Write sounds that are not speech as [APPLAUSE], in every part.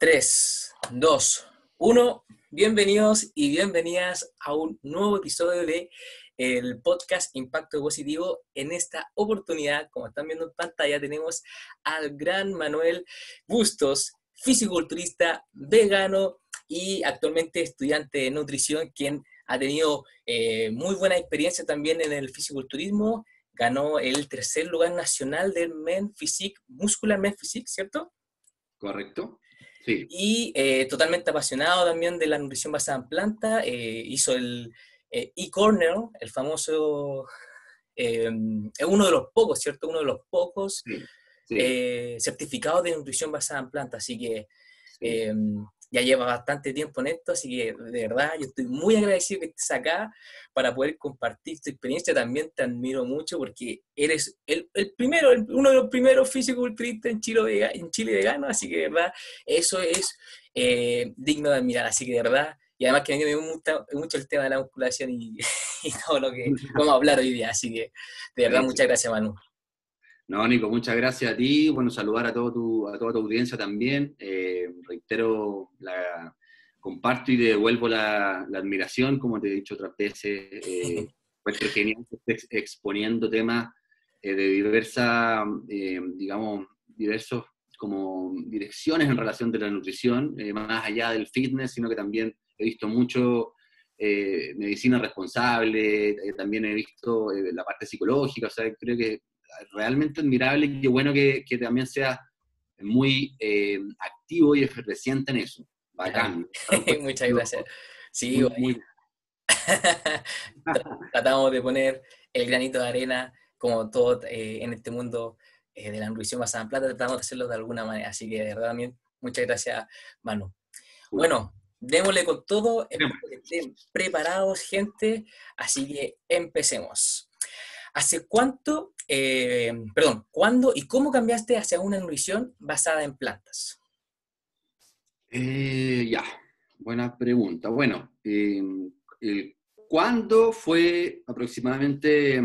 3, 2, 1. Bienvenidos y bienvenidas a un nuevo episodio de el podcast Impacto Positivo. En esta oportunidad, como están viendo en pantalla, tenemos al gran Manuel Bustos, fisiculturista, vegano y actualmente estudiante de nutrición, quien ha tenido eh, muy buena experiencia también en el fisiculturismo. Ganó el tercer lugar nacional del Men Physique, Muscular Men Physique, ¿cierto? Correcto. Y eh, totalmente apasionado también de la nutrición basada en planta, eh, hizo el eh, e-corner, el famoso, es uno de los pocos, ¿cierto? Uno de los pocos certificados de nutrición basada en planta, así que ya lleva bastante tiempo en esto, así que de verdad yo estoy muy agradecido que estés acá para poder compartir tu experiencia. También te admiro mucho porque eres el, primero, uno de los primeros físico-ultristas en Chile, en Chile vegano, así que de verdad eso es eh, digno de admirar. Así que de verdad, y además que a mí me gusta mucho el tema de la musculación y, [LAUGHS] y todo lo que vamos a hablar hoy día, así que de verdad muchas gracias Manu. No, Nico, muchas gracias a ti. Bueno, saludar a, todo tu, a toda tu audiencia también. Eh, reitero, la, comparto y devuelvo la, admiración, como te he dicho otras veces. Eh, [LAUGHS] genial que estés exponiendo temas eh, de diversas, eh, digamos, diversos como direcciones en relación de la nutrición, más allá del fitness, sino que también he visto mucho medicina responsable, también he visto la parte psicológica, o sea, creo que realmente admirable y qué bueno que, que también sea muy eh, activo y efervesciente en eso. Bacán. [LAUGHS] Muchas gracias. Sí, muy, [LAUGHS] tratamos de poner el granito de arena, como todo eh, en este mundo eh, de la nutrición basada en plata, tratamos de hacerlo de alguna manera. Así que de verdad también, muchas gracias, Manu. Bueno, démosle con todo, estén preparados, gente. Así que empecemos. ¿Hace cuánto, eh, perdón, cuándo y cómo cambiaste hacia una nutrición basada en plantas? Eh, ya, buena pregunta. Bueno, eh, ¿cuándo fue aproximadamente,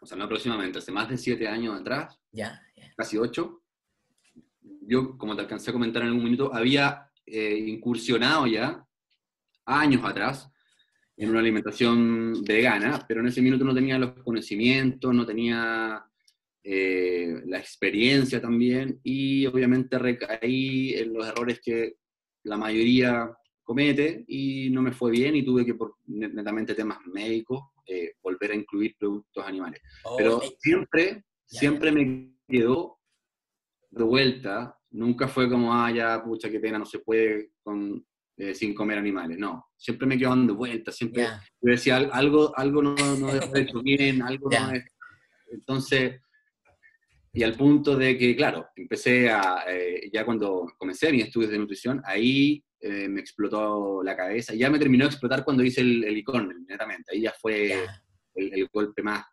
o sea, no aproximadamente, hace más de siete años atrás? Ya, Casi ocho. Yo, como te alcancé a comentar en algún minuto, había incursionado ya, años atrás, en una alimentación vegana, pero en ese minuto no tenía los conocimientos, no tenía eh, la experiencia también y obviamente recaí en los errores que la mayoría comete y no me fue bien y tuve que por netamente temas médicos eh, volver a incluir productos animales. Oh, pero siempre, siempre me quedó de vuelta, nunca fue como, ah, ya, pucha, qué pena, no se puede con eh, sin comer animales, no. Siempre me quedo dando vueltas, siempre yo decía, algo, algo no, no he hecho bien, algo no es... Entonces, y al punto de que, claro, empecé a, eh, ya cuando comencé mis estudios de nutrición, ahí eh, me explotó la cabeza, ya me terminó de explotar cuando hice el, el netamente, ahí ya fue el, el, golpe más,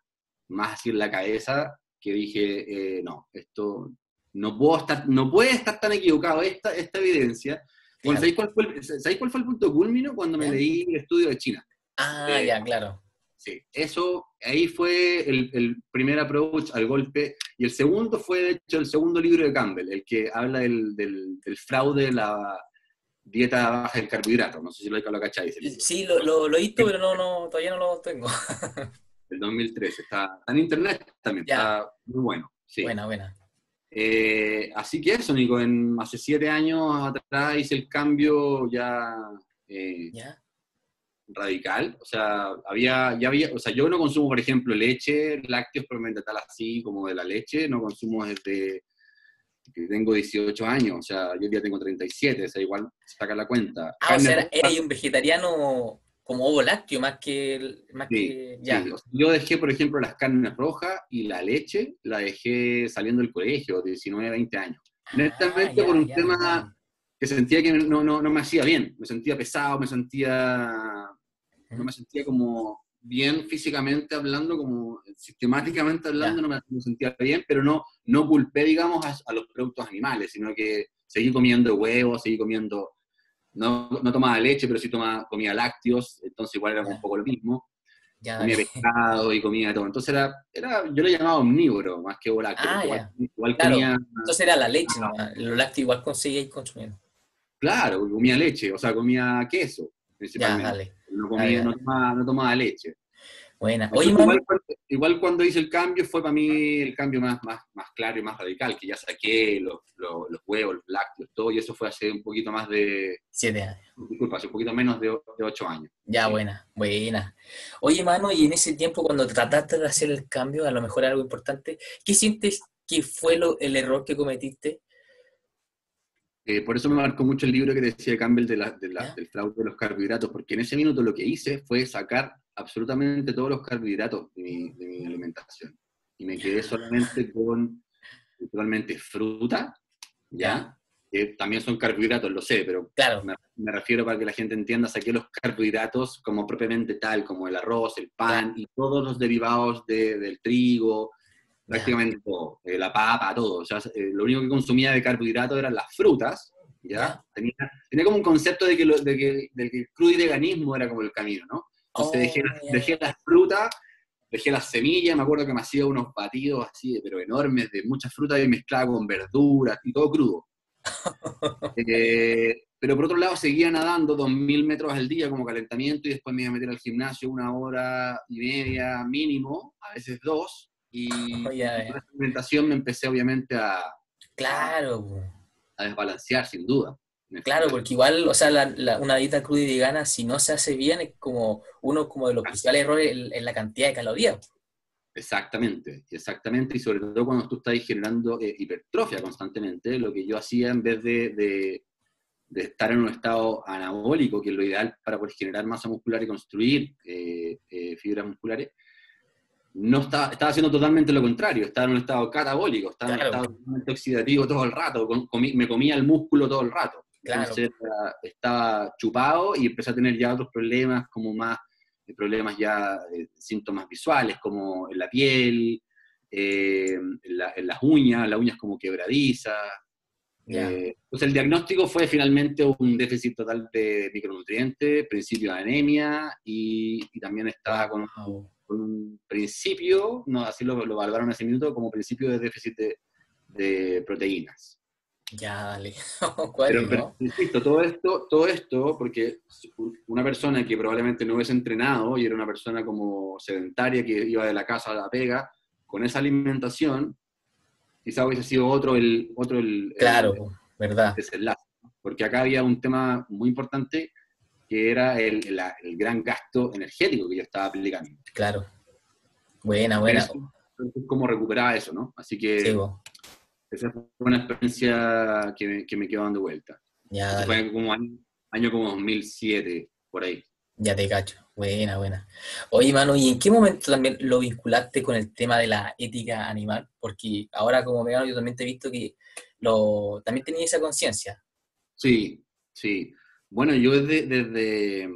más así en la cabeza, que dije, no, esto no, puedo estar, no puede estar tan equivocado, esta, esta evidencia bueno, ¿sabéis cuál, fue el, cuál fue el punto culmino? Cuando me leí el estudio de China. Ah, eh, ya, claro. Sí, eso, ahí fue el, primer approach al golpe. Y el segundo fue, de hecho, el segundo libro de Campbell, el que habla del, del, fraude de la dieta baja en carbohidratos. No sé si lo, lo cacháis. Sí, lo, lo, lo he visto, pero no, no, todavía no lo tengo. [LAUGHS] el 2013. Está, en internet también. Está muy bueno. Sí. Buena, buena. Eh, así que eso, Nico, en hace siete años atrás hice el cambio ya, eh, radical. O sea, había, ya había, o sea, yo no consumo, por ejemplo, leche, lácteos probablemente tal así como de la leche, no consumo desde que tengo 18 años, o sea, yo ya tengo 37, o sea, igual saca la cuenta. Ah, o sea, eres un vegetariano como ovo lácteo más que... Más que ya. yo dejé, por ejemplo, las carnes rojas y la leche, la dejé saliendo del colegio, 19, 20 años. Ah, Netamente por un tema que sentía que no, no, no, me hacía bien, me sentía pesado, me sentía... No me sentía como bien físicamente hablando, como sistemáticamente hablando, no me, sentía bien, pero no, no culpé, digamos, a, a los productos animales, sino que seguí comiendo huevos, seguí comiendo no, no tomaba leche, pero sí tomaba, comía lácteos, entonces igual era un poco lo mismo. comía pescado y comía todo. Entonces era, era, yo lo llamaba omnívoro más que volácteo. Ah, igual, igual claro. comía, Entonces era la leche, ¿no? Los lácteos igual conseguía ir consumiendo. claro, comía leche, o sea, comía queso, Ya, principalmente. dale. no, comía, no, tomaba, no tomaba leche. Buena. Oye, igual, cuando- igual cuando hice el cambio fue para mí el cambio más, más, más claro y más radical, que ya saqué los, los, los huevos, los lácteos, todo, y eso fue hace un poquito más de, siete años. disculpa, hace un poquito menos de, de ocho años. Ya, Sí. buena, buena. Oye, mano, y en ese tiempo cuando trataste de hacer el cambio, a lo mejor algo importante, ¿qué sientes que fue lo, el error que cometiste? Eh, por eso me marcó mucho el libro que decía Campbell de la- de la- del fraude de los carbohidratos, porque en ese minuto lo que hice fue sacar absolutamente todos los carbohidratos de mi, de mi alimentación. Y me quedé solamente con principalmente fruta, ¿ya? Que también son carbohidratos, lo sé, pero Claro, me, me refiero para que la gente entienda, saqué los carbohidratos como propiamente tal, como el arroz, el pan y todos los derivados de- del trigo, prácticamente todo, eh, la papa, todo. O sea, eh, lo único que consumía de carbohidratos eran las frutas, ¿ya? Tenía, tenía como un concepto de que, lo- de que, de que el crudo y veganismo era como el camino, ¿no? Entonces Oh, dejé, las- ya. dejé las frutas, dejé las semillas, me acuerdo que me hacía unos batidos así, pero enormes, de muchas frutas y mezclaba con verduras y todo crudo. [LAUGHS] Eh, pero por otro lado seguía nadando 2.000 metros al día como calentamiento y después me iba a meter al gimnasio una hora y media mínimo, a veces dos, y Oh, con esa alimentación me empecé obviamente a, claro, a desbalancear sin duda. claro, porque igual, o sea, la- la- una dieta cruda y vegana, si no se hace bien, es como uno como de los principales errores en, en la cantidad de calorías. Exactamente, exactamente, y sobre todo cuando tú estás generando eh, hipertrofia constantemente, lo que yo hacía en vez de, de- de estar en un estado anabólico, que es lo ideal para poder generar masa muscular y construir eh, eh, fibras musculares, no estaba, estaba haciendo totalmente lo contrario, estaba en un estado catabólico, estaba en un estado totalmente oxidativo todo el rato, comí- me comía el músculo todo el rato. Claro. Entonces era- estaba chupado y empecé a tener ya otros problemas como más eh, problemas ya, eh, síntomas visuales como en la piel, eh, en, la- en las uñas, las uñas como quebradizas. Eh, entonces el diagnóstico fue finalmente un déficit total de micronutrientes, principio de anemia y, y también estaba con, Wow. Con un principio, no, así lo, lo valoraron hace minuto, como principio de déficit de, de proteínas. Ya, dale. [LAUGHS] Pero, pero, insisto, todo esto, todo esto, porque una persona que probablemente no hubiese entrenado y era una persona como sedentaria que iba de la casa a la pega, con esa alimentación, quizá hubiese sido otro el, otro el, el- Claro, po, ¿verdad? desenlace. ¿no? Porque acá había un tema muy importante que era el, la- el gran gasto energético que yo estaba aplicando. Claro. Buena, buena. Eso, ¿Cómo recuperaba eso, no? Así que Sí, esa fue una experiencia que me, que me quedó dando vuelta. Ya, fue como año, año como 2007, por ahí. Ya te cacho. Buena, buena. Oye, mano, ¿y en qué momento también lo vinculaste con el tema de la ética animal? Porque ahora como vegano yo también te he visto que lo, también tenías esa conciencia. Sí, sí. Bueno, yo desde, desde,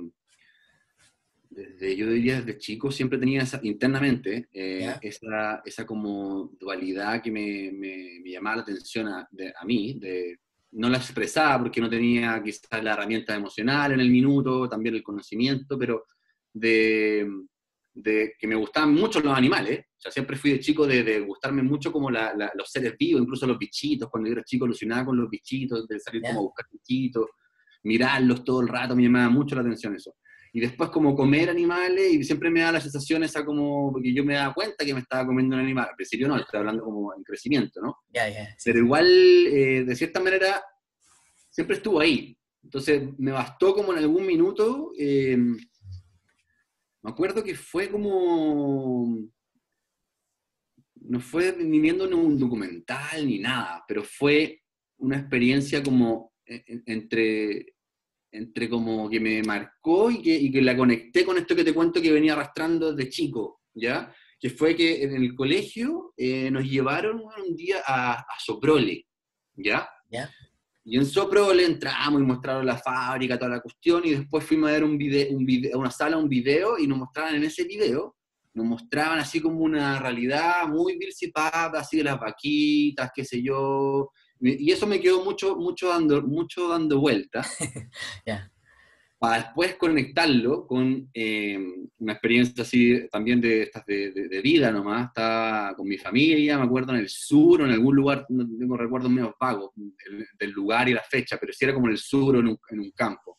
desde, yo diría desde chico siempre tenía esa, internamente eh, esa, esa como dualidad que me, me, me llamaba la atención a, de- a mí, de, no la expresaba porque no tenía quizás la herramienta emocional en el minuto, también el conocimiento, pero de, de que me gustaban mucho los animales. O sea, siempre fui de chico de, de gustarme mucho como la- la- los seres vivos, incluso los bichitos. Cuando yo era chico alucinaba con los bichitos, de salir como a buscar bichitos, mirarlos todo el rato, me llamaba mucho la atención eso. Y después como comer animales, y siempre me da la sensación esa como, porque yo me daba cuenta que me estaba comiendo un animal. Al principio no, estoy hablando como en crecimiento, ¿no? Ya, ya. sí. pero igual, eh, de cierta manera, siempre estuvo ahí. Entonces, me bastó como en algún minuto, eh, me acuerdo que fue como, no fue ni viendo un documental ni nada, pero fue una experiencia como entre, entre como que me marcó y que, y que la conecté con esto que te cuento que venía arrastrando desde chico, ¿ya? Que fue que en el colegio eh, nos llevaron un día a, a Soprole, ¿ya? ¿Ya? Y en Soprole entramos y mostraron la fábrica, toda la cuestión, y después fuimos a ver un video, un video, a una sala, un video, y nos mostraban en ese video, nos mostraban así como una realidad muy disipada, así de las vaquitas, qué sé yo, y eso me quedó mucho, mucho dando, mucho dando vuelta. [LAUGHS] Ya. para después conectarlo con eh, una experiencia así también de, estas de, de, vida nomás. Estaba con mi familia, me acuerdo, en el sur o en algún lugar, no tengo recuerdos medio vagos del lugar y la fecha, pero sí era como en el sur o en un, en un campo.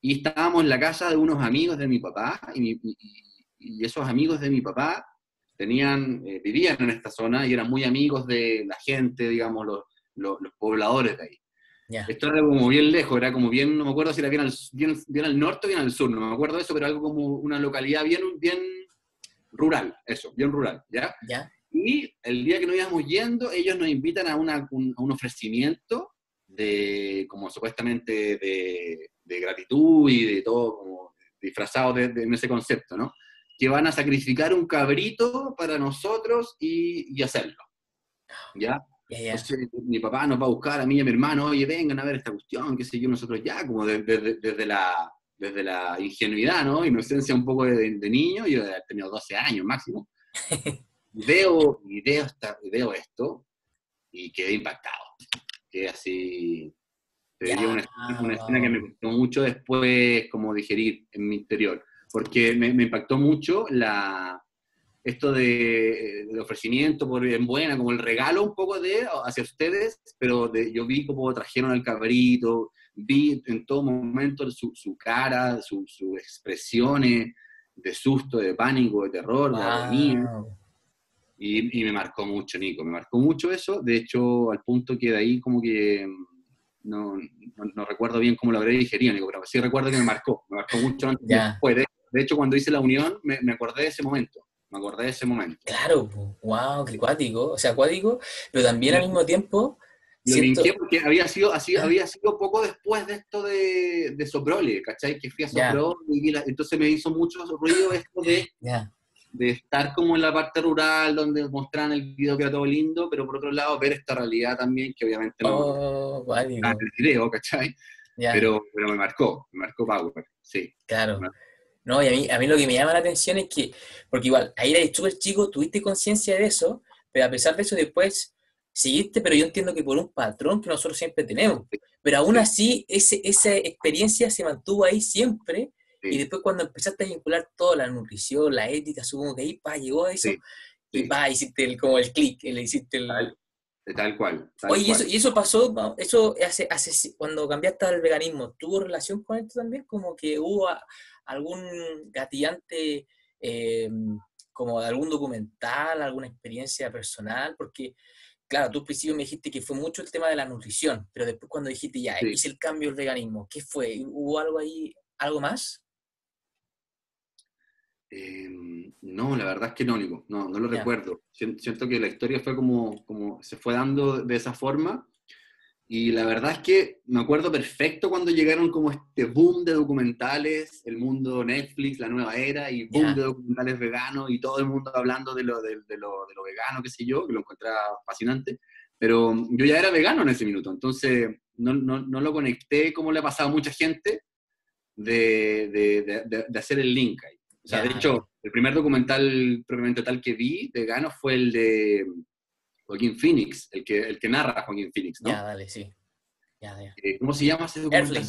Y estábamos en la casa de unos amigos de mi papá, y, y, esos amigos de mi papá tenían, eh, vivían en esta zona y eran muy amigos de la gente, digamos, los, los, los pobladores de ahí. Esto era como bien lejos, era como bien, no me acuerdo si era bien al, bien, al norte o bien al sur, no me acuerdo de eso, pero algo como una localidad bien, bien rural, eso, bien rural, ¿ya? Y el día que nos íbamos yendo, ellos nos invitan a, una, un, a un, ofrecimiento de, como supuestamente, de, de, gratitud y de todo, como disfrazado de, en ese concepto, ¿no? Que van a sacrificar un cabrito para nosotros y, y hacerlo, ¿ya? Mi papá nos va a buscar a mí y a mi hermano, oye, vengan a ver esta cuestión, qué sé yo, nosotros ya, como desde, la, desde la ingenuidad, ¿no? Inocencia un poco de, niño, yo he tenido 12 años máximo. [LAUGHS] veo, y veo, esto y quedé impactado. Quedé así... Te una, escena que me costó mucho después como digerir en mi interior, porque me impactó mucho la, esto de, ofrecimiento por bien buena, como el regalo un poco de hacia ustedes, pero de, yo vi como trajeron al cabrito, vi en todo momento su, su cara, sus su expresiones de susto, de pánico, de terror, de agonía. Y, y, me marcó mucho, Nico, me marcó mucho eso, de hecho, al punto que de ahí como que no, no, recuerdo bien cómo lo habré digerido, Nico, pero sí recuerdo que me marcó, me marcó mucho antes después. De, de, hecho, cuando hice la unión, me, me acordé de ese momento me acordé de ese momento. Claro, wow, qué acuático, o sea, acuático, pero también al mismo tiempo... Lo siento... porque había sido, así, había sido poco después de esto de, de Soprole, ¿cachai? Que fui a Soprole y entonces me hizo mucho ruido esto de, de estar como en la parte rural donde mostraban el video que era todo lindo, pero por otro lado ver esta realidad también que obviamente no... Oh, el video, ¿cachai? Pero, pero me marcó, me marcó Power, sí. Claro. ¿No? Y a mí, a mí lo que me llama la atención es que, porque igual, ahí eres súper chico, tuviste conciencia de eso, pero a pesar de eso después seguiste, pero yo entiendo que por un patrón que nosotros siempre tenemos. Pero aún así, ese, esa experiencia se mantuvo ahí siempre, y después cuando empezaste a vincular toda la nutrición, la ética, supongo que ahí, pa, llegó a eso, y pa, hiciste el, como el clic, le hiciste el... Tal, cual. Oye, Y, eso, y eso pasó, eso hace, hace, cuando cambiaste al veganismo, ¿tuvo relación con esto también? Como que hubo algún gatillante eh, como de algún documental, alguna experiencia personal, porque, claro, tú al principio me dijiste que fue mucho el tema de la nutrición, pero después cuando dijiste, ya, hice el cambio al veganismo, ¿qué fue? ¿Hubo algo ahí, algo más? Em, no, la verdad es que no, Nico, no, no lo recuerdo. Siento que la historia fue como, como se fue dando de esa forma y la verdad es que me acuerdo perfecto cuando llegaron como este boom de documentales, el mundo Netflix, la nueva era, y boom de documentales veganos, y todo el mundo hablando de lo, de, lo, de lo vegano, qué sé yo, que lo encontraba fascinante. Pero yo ya era vegano en ese minuto, entonces no, no, no lo conecté como le ha pasado a mucha gente de, de, de hacer el link ahí. O sea, de hecho, el primer documental propiamente tal que vi vegano fue el de Joaquín Phoenix, el que, el que narra Joaquín Phoenix, ¿no? Ya, dale, sí. Ya, ya. Eh, ¿Cómo se llama ese documental?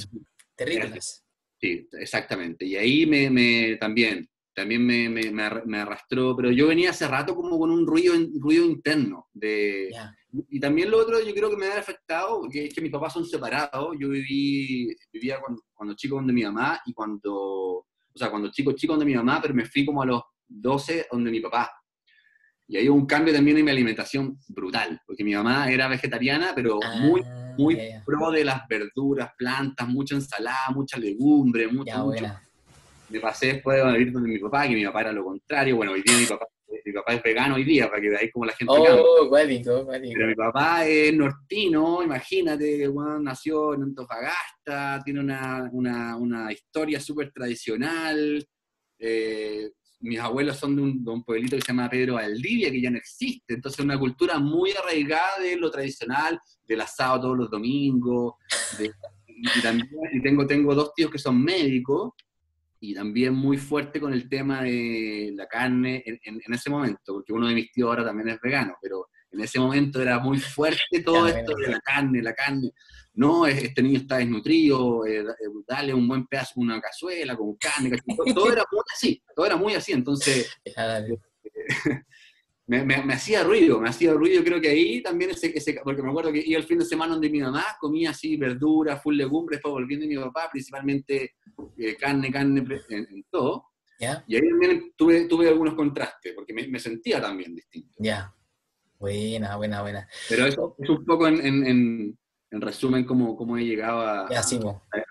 Terribles. Sí, exactamente. Y ahí me, me también, también me, me, me, arrastró, pero yo venía hace rato como con un ruido, ruido interno. De, Y también lo otro yo creo que me ha afectado, que es que mis papás son separados. Yo viví, vivía cuando, cuando chico donde mi mamá y cuando, o sea, cuando chico, chico donde mi mamá, pero me fui como a los 12 donde mi papá. Y ahí hubo un cambio también en mi alimentación brutal, porque mi mamá era vegetariana, pero ah, muy, muy pro de las verduras, plantas, mucha ensalada, mucha legumbre, mucho, mucho. Me pasé después de vivir donde mi papá, que mi papá era lo contrario. Bueno, hoy día mi papá, mi papá es vegano hoy día, para que veáis como la gente oh, Guático, guático. Pero mi papá es nortino, imagínate, bueno, nació en Antofagasta, tiene una, una, una historia súper tradicional. Eh, mis abuelos son de un, pueblito que se llama Pedro Valdivia, que ya no existe. Entonces, una cultura muy arraigada de lo tradicional, del asado todos los domingos. y, también tengo, tengo dos tíos que son médicos, y también muy fuerte con el tema de la carne en, ese momento, porque uno de mis tíos ahora también es vegano, pero en ese momento era muy fuerte todo esto de la carne, la carne. no, este niño está desnutrido, eh, dale un buen pedazo, una cazuela con carne, todo, era muy así, todo era muy así, entonces [LAUGHS] [LAUGHS] me, me, hacía ruido, me hacía ruido, creo que ahí también ese, ese, porque me acuerdo que iba el fin de semana donde mi mamá comía así verduras, full legumbres, después volviendo de mi papá, principalmente eh, carne, carne, en, todo. Y ahí también tuve, tuve algunos contrastes, porque me, me sentía también distinto. Ya, buena, buena, buena. Pero eso es un poco en, en, en, resumen cómo, cómo, he llegado a, a,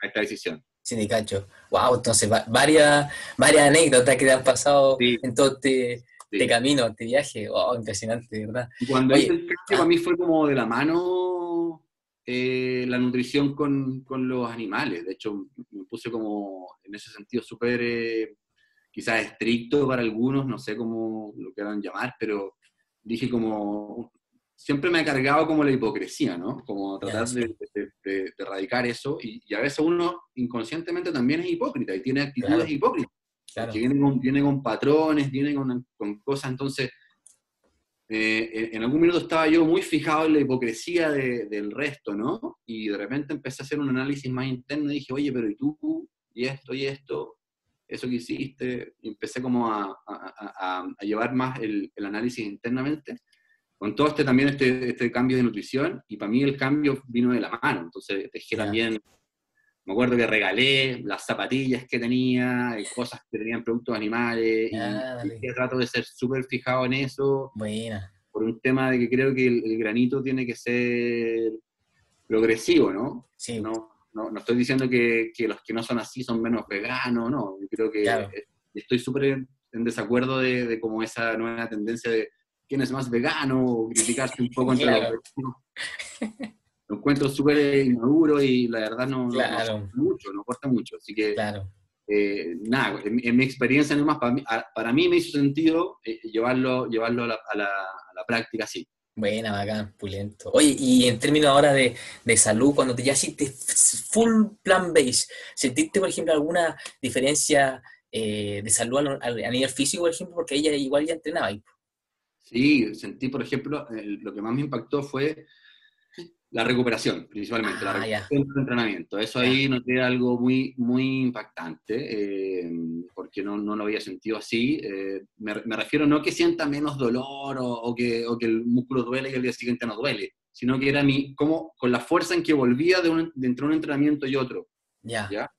esta decisión. Sindicacho. Wow, entonces varias, varias anécdotas que te han pasado en todo este de camino, este viaje. Oh, impresionante, ¿verdad? Y cuando hice el cambio, para mí fue como de la mano eh, la nutrición con, con, los animales. De hecho, me puse como, en ese sentido, súper, eh, quizás estricto para algunos, no sé cómo lo quieran llamar, pero dije como, siempre me ha cargado como la hipocresía, ¿no? Como tratar de, de, erradicar eso, y, a veces uno inconscientemente también es hipócrita y tiene actitudes hipócritas. Que viene con, viene con patrones, viene con, con cosas, entonces, eh, en algún minuto estaba yo muy fijado en la hipocresía del resto, ¿no? Y de repente empecé a hacer un análisis más interno y dije, oye, pero ¿y tú? ¿Y esto? ¿Y esto? ¿Eso que hiciste? Y empecé como a, a, a llevar más el, el, análisis internamente. Con todo este también este, este cambio de nutrición, y para mí el cambio vino de la mano, entonces dejé también me acuerdo que regalé las zapatillas que tenía, cosas que tenían productos animales, y, trato de ser súper fijado en eso. Buena. Por un tema de que creo que el, granito tiene que ser progresivo, ¿no? Sí. No, no, estoy diciendo que, que, los que no son así son menos veganos, no. Yo creo que estoy súper en desacuerdo de, de, como esa nueva tendencia de quién es más vegano, o criticarse un poco entre los lo encuentro súper inmaduro y la verdad no, no, mucho, no aporta mucho. Así que, claro. eh, nada, en, mi experiencia nomás, para mí, para mí me hizo sentido eh, llevarlo, llevarlo a la, a, la, a la, práctica así. Buena, bacán, pulento. Oye, y en términos ahora de, de salud, cuando te ya hiciste full plan base, ¿sentiste, por ejemplo, alguna diferencia eh, de salud a, a, nivel físico, por ejemplo? Porque ella igual ya entrenaba. Sí, sentí, por ejemplo, lo que más me impactó fue la recuperación, principalmente, la ah, recuperación del entrenamiento. Eso ahí noté algo muy, muy impactante, eh, porque no, no, lo había sentido así. Eh, me, me, refiero no que sienta menos dolor o, que, o, que, el músculo duele y el día siguiente no duele, sino que era mi, como con la fuerza en que volvía de, un, de entre un entrenamiento y otro. Ya. ¿ya?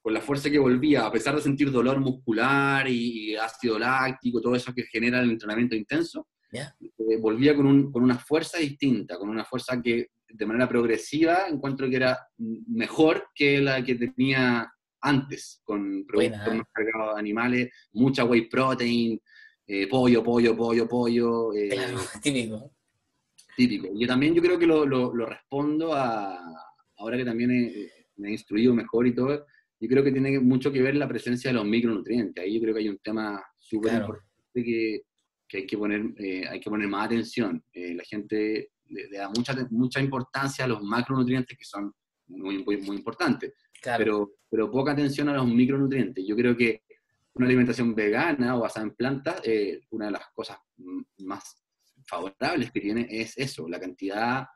Con la fuerza que volvía, a pesar de sentir dolor muscular y, y ácido láctico, todo eso que genera el entrenamiento intenso, eh, volvía con, un, con, una fuerza distinta, con una fuerza que de manera progresiva encuentro que era mejor que la que tenía antes, con productos más cargados de animales, mucha whey protein, eh, pollo, pollo, pollo, pollo. Eh, claro, [LAUGHS] típico. Típico. Y también yo creo que lo, lo, lo respondo a, ahora que también me he instruido mejor y todo, yo creo que tiene mucho que ver la presencia de los micronutrientes. Ahí yo creo que hay un tema súper importante que que hay que poner, eh, hay que poner más atención. Eh, la gente le, da mucha, mucha importancia a los macronutrientes que son muy, muy, muy importantes, pero, pero poca atención a los micronutrientes. Yo creo que una alimentación vegana o basada en plantas, eh, una de las cosas más favorables que tiene es eso, la cantidad,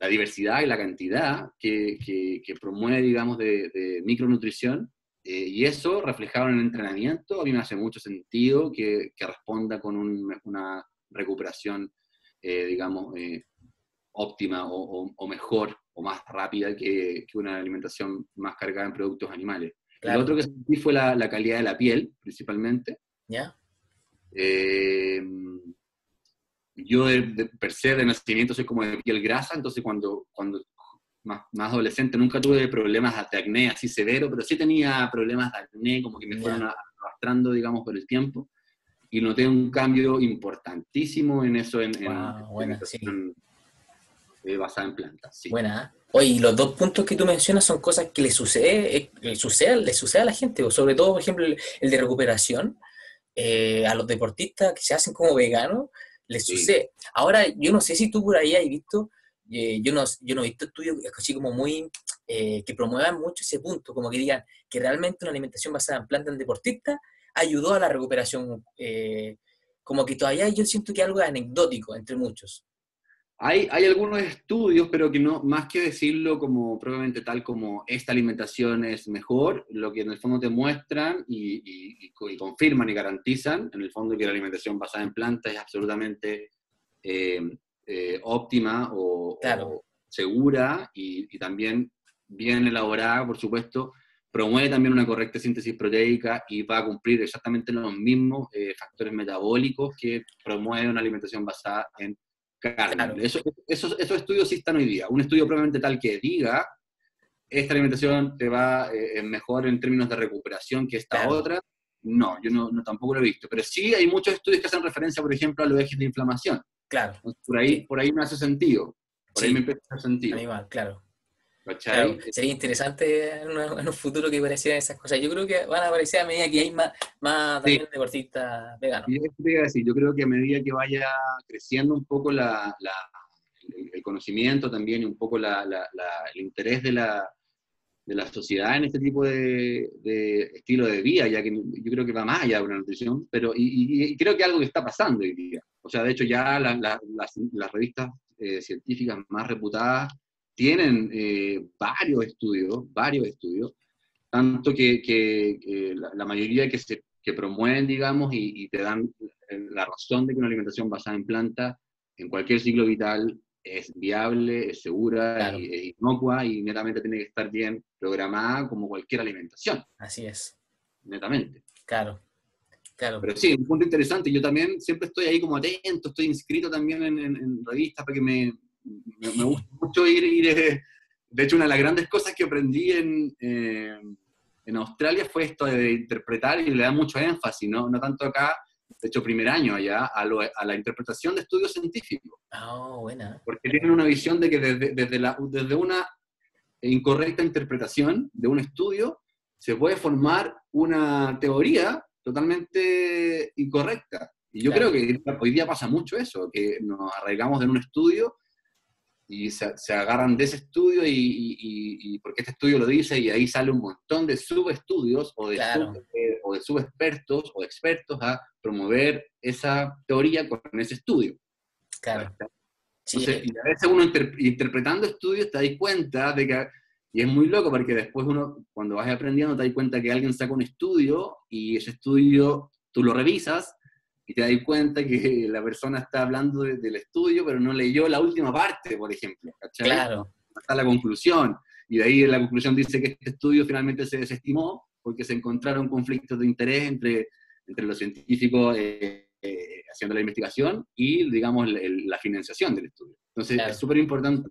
la diversidad y la cantidad que, que, que promueve, digamos, de, de micronutrición eh, y eso reflejado en el entrenamiento, a mí me hace mucho sentido que, que responda con un, una recuperación, eh, digamos, eh, óptima o, o, mejor o más rápida que, que, una alimentación más cargada en productos animales. Lo otro que sentí fue la, la, calidad de la piel, principalmente. ¿Ya? yo de, de, per se de nacimiento soy como de piel grasa, entonces cuando, cuando más, más, adolescente, nunca tuve problemas de acné así severo, pero sí tenía problemas de acné, como que me fueron arrastrando, digamos, por el tiempo. Y noté un cambio importantísimo en eso, en, wow, en, sí. eh, basada en plantas. Sí. Buena. Oye, los dos puntos que tú mencionas son cosas que le sucede, eh, le sucede, le sucede a la gente, o sobre todo, por ejemplo, el, el de recuperación, eh, a los deportistas que se hacen como veganos, les sí. sucede. Ahora, yo no sé si tú por ahí has visto eh, yo, no, yo no he visto estudios así como muy, eh, que promuevan mucho ese punto, como que digan que realmente una alimentación basada en plantas deportistas ayudó a la recuperación, eh, como que todavía yo siento que algo anecdótico entre muchos. Hay, hay, algunos estudios, pero que no, más que decirlo como probablemente tal como esta alimentación es mejor, lo que en el fondo te muestran y, y, y confirman y garantizan, en el fondo que la alimentación basada en plantas es absolutamente eh, eh, óptima o, o segura y, y, también bien elaborada, por supuesto, promueve también una correcta síntesis proteica y va a cumplir exactamente los mismos eh, factores metabólicos que promueve una alimentación basada en carne. Eso, esos, esos, estudios sí están hoy día. Un estudio probablemente tal que diga, esta alimentación te va eh, mejor en términos de recuperación que esta otra, no, yo no, no, tampoco lo he visto. Pero sí hay muchos estudios que hacen referencia, por ejemplo, a los ejes de inflamación. Claro. por ahí, por ahí me hace sentido. Por sí. ahí me empieza a hacer sentido. Animal, claro. Claro, sería interesante en, una, en, un futuro que aparecieran esas cosas. Yo creo que van a aparecer a medida que hay más, más sí. deportistas veganos. Decir, yo creo que a medida que vaya creciendo un poco la, la, el conocimiento también y un poco la, el interés de la, de la sociedad en este tipo de, de, estilo de vida, ya que yo creo que va más allá de una nutrición, pero y, y, y creo que algo que está pasando hoy día. O sea, de hecho ya las, las revistas eh, científicas más reputadas tienen eh, varios estudios, varios estudios, tanto que, que, que la, la, mayoría que se que promueven, digamos, y, y, te dan la razón de que una alimentación basada en planta en cualquier ciclo vital es viable, es segura, claro. y, es inocua y netamente tiene que estar bien programada como cualquier alimentación. Así es. Netamente. Claro. Claro. Pero sí, un punto interesante. Yo también siempre estoy ahí como atento, estoy inscrito también en, en, en revistas porque me, me, me, gusta mucho ir, ir, eh, de hecho una de las grandes cosas que aprendí en, eh, en Australia fue esto de interpretar y le da mucho énfasis, ¿no? No tanto acá, de hecho primer año allá, a, lo, a la interpretación de estudios científicos. Oh, buena. Porque tienen una visión de que desde, desde, la, desde una incorrecta interpretación de un estudio se puede formar una teoría totalmente incorrecta. Y yo claro. creo que hoy día pasa mucho eso, que nos arraigamos en un estudio y se, se, agarran de ese estudio y, y, y, porque este estudio lo dice y ahí sale un montón de subestudios o de, claro. sub, eh, o de subexpertos o de expertos a promover esa teoría con ese estudio. Claro. Entonces, sí. y a veces uno inter, interpretando estudios te das cuenta de que, y es muy loco porque después uno, cuando vas aprendiendo, te das cuenta que alguien saca un estudio y ese estudio tú lo revisas y te das cuenta que la persona está hablando de, del estudio, pero no leyó la última parte, por ejemplo. ¿cachai? Claro. Hasta la conclusión. Y de ahí la conclusión dice que este estudio finalmente se desestimó porque se encontraron conflictos de interés entre, entre los científicos eh, eh, haciendo la investigación y, digamos, el, la financiación del estudio. Entonces, claro. es súper importante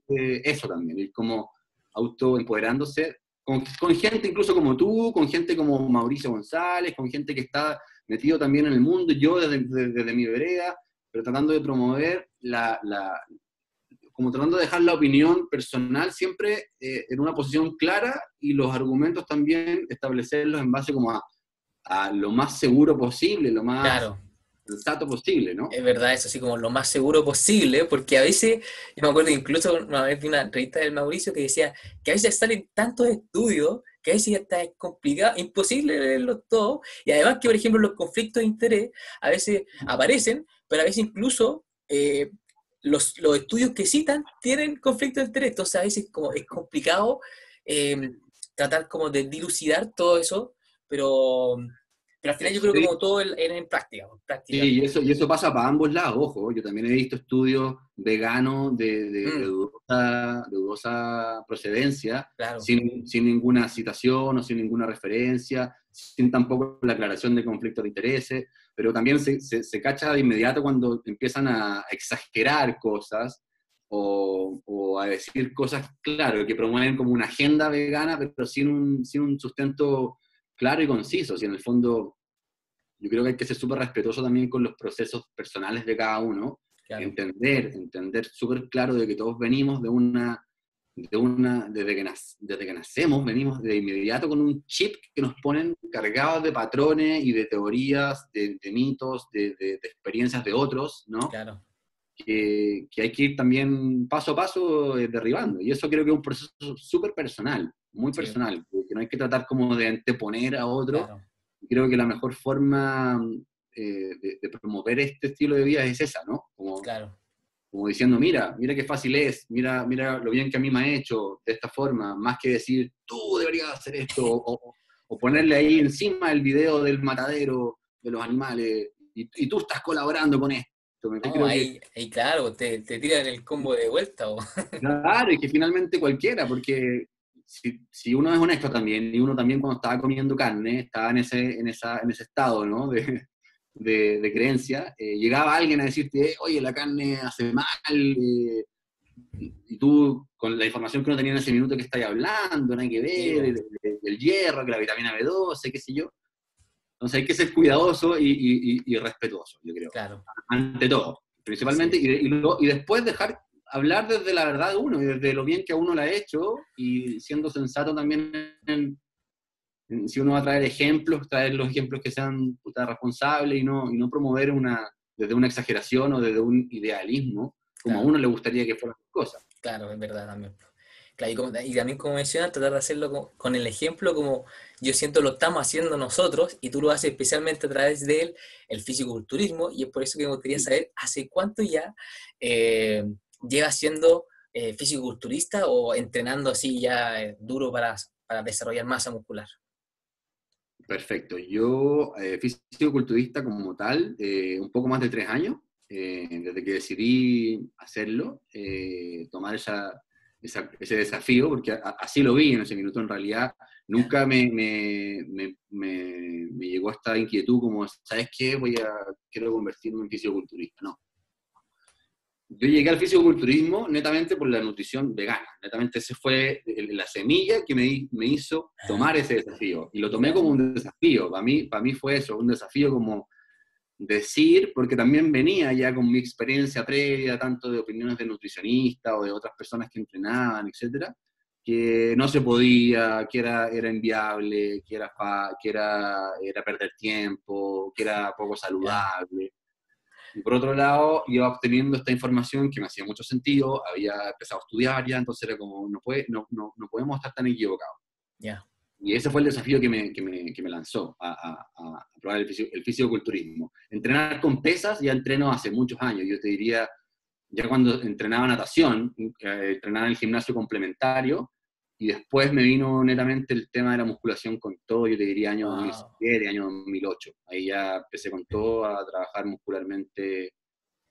eso también, ir como autoempoderándose con, con gente incluso como tú, con gente como Mauricio González, con gente que está metido también en el mundo, yo desde, mi vereda, pero tratando de promover la, la, como tratando de dejar la opinión personal siempre eh, en una posición clara y los argumentos también establecerlos en base como a, a lo más seguro posible, lo más claro. Sensato posible, ¿no? Es verdad, eso así como lo más seguro posible, porque a veces, yo me acuerdo incluso una vez vi una entrevista del Mauricio que decía que a veces salen tantos estudios que a veces está complicado, imposible leerlos todos, y además que, por ejemplo, los conflictos de interés a veces aparecen, pero a veces incluso eh, los, los, estudios que citan tienen conflictos de interés, entonces a veces como es complicado eh, tratar como de dilucidar todo eso, pero, pero al final yo creo que como todo era en práctica, en práctica. Sí, y eso, y eso pasa para ambos lados, ojo, yo también he visto estudios veganos de, de, mm. de, dudosa, de dudosa, procedencia, claro. sin, sin, ninguna citación o sin ninguna referencia, sin tampoco la aclaración de conflictos de intereses, pero también se, se, se cacha de inmediato cuando empiezan a exagerar cosas o, o, a decir cosas, claro, que promueven como una agenda vegana, pero sin un, sin un sustento claro y conciso. Y en el fondo, yo creo que hay que ser súper respetuoso también con los procesos personales de cada uno, claro. entender, entender súper claro de que todos venimos de una, de una desde, que nac, desde que nacemos, venimos de inmediato con un chip que nos ponen cargados de patrones y de teorías, de, de mitos, de, de, de, experiencias de otros, ¿no? Claro. Que, que, hay que ir también paso a paso eh, derribando. Y eso creo que es un proceso súper personal, muy personal, sí. que no hay que tratar como de anteponer a otro. Claro. Creo que la mejor forma eh, de, de, promover este estilo de vida es esa, ¿no? Como claro. como diciendo, mira, mira qué fácil es, mira, mira lo bien que a mí me ha hecho de esta forma, más que decir, tú deberías hacer esto, [LAUGHS] o, ponerle ahí encima el video del matadero de los animales, y, tú estás colaborando con esto. ahí, claro, te, te tiran el combo de vuelta. ¿o? [LAUGHS] Claro, y que finalmente cualquiera, porque si, si, uno es honesto también, y uno también cuando estaba comiendo carne, estaba en ese, en esa, en ese estado, ¿no? [LAUGHS] De, de, creencia, eh, llegaba alguien a decirte, oye, la carne hace mal, eh, y tú, con la información que uno tenía en ese minuto que estáis hablando, no hay que ver, el, hierro, que la vitamina B12, qué sé yo. Entonces hay que ser cuidadoso y, respetuoso, yo creo. Claro. Ante todo, principalmente, y, y, después dejar hablar desde la verdad de uno y desde lo bien que a uno le ha hecho y siendo sensato también en, si uno va a traer ejemplos, traer los ejemplos que sean responsables y no, y no promover una, desde una exageración o desde un idealismo, como a uno le gustaría que fueran las cosas. Claro, es verdad también. y, también como mencionas, tratar de hacerlo con, el ejemplo como yo siento lo estamos haciendo nosotros y tú lo haces especialmente a través del el fisiculturismo y es por eso que me gustaría saber hace cuánto ya eh, llevas siendo eh, fisiculturista o entrenando así ya eh, duro para, para desarrollar masa muscular. Perfecto. Yo, eh, físico-culturista como tal, eh, un poco más de tres años, eh, desde que decidí hacerlo, eh, tomar esa, ese desafío, porque así lo vi en ese minuto en realidad. Nunca me, me, me, me, llegó esta inquietud como, ¿sabes qué? Voy a, quiero convertirme en físico-culturista. No, yo llegué al fisiculturismo netamente por la nutrición vegana. Netamente esa fue la semilla que me, me, hizo tomar ese desafío. Y lo tomé como un desafío. Para mí, para mí fue eso, un desafío como decir, porque también venía ya con mi experiencia previa, tanto de opiniones de nutricionista o de otras personas que entrenaban, etcétera, que no se podía, que era, era inviable, que, era, que era, era perder tiempo, que era poco saludable. Y por otro lado, iba obteniendo esta información que me hacía mucho sentido, había empezado a estudiar ya, entonces era como, no, puede, no, no, no podemos estar tan equivocados. Ya. Y ese fue el desafío que me, que me, que me lanzó a, a, probar el, fisio, el fisicoculturismo. Entrenar con pesas ya entreno hace muchos años, yo te diría, ya cuando entrenaba natación, eh, entrenaba en el gimnasio complementario, y después me vino netamente el tema de la musculación con todo, yo te diría año 2007, año 2008. Ahí ya empecé con todo a trabajar muscularmente.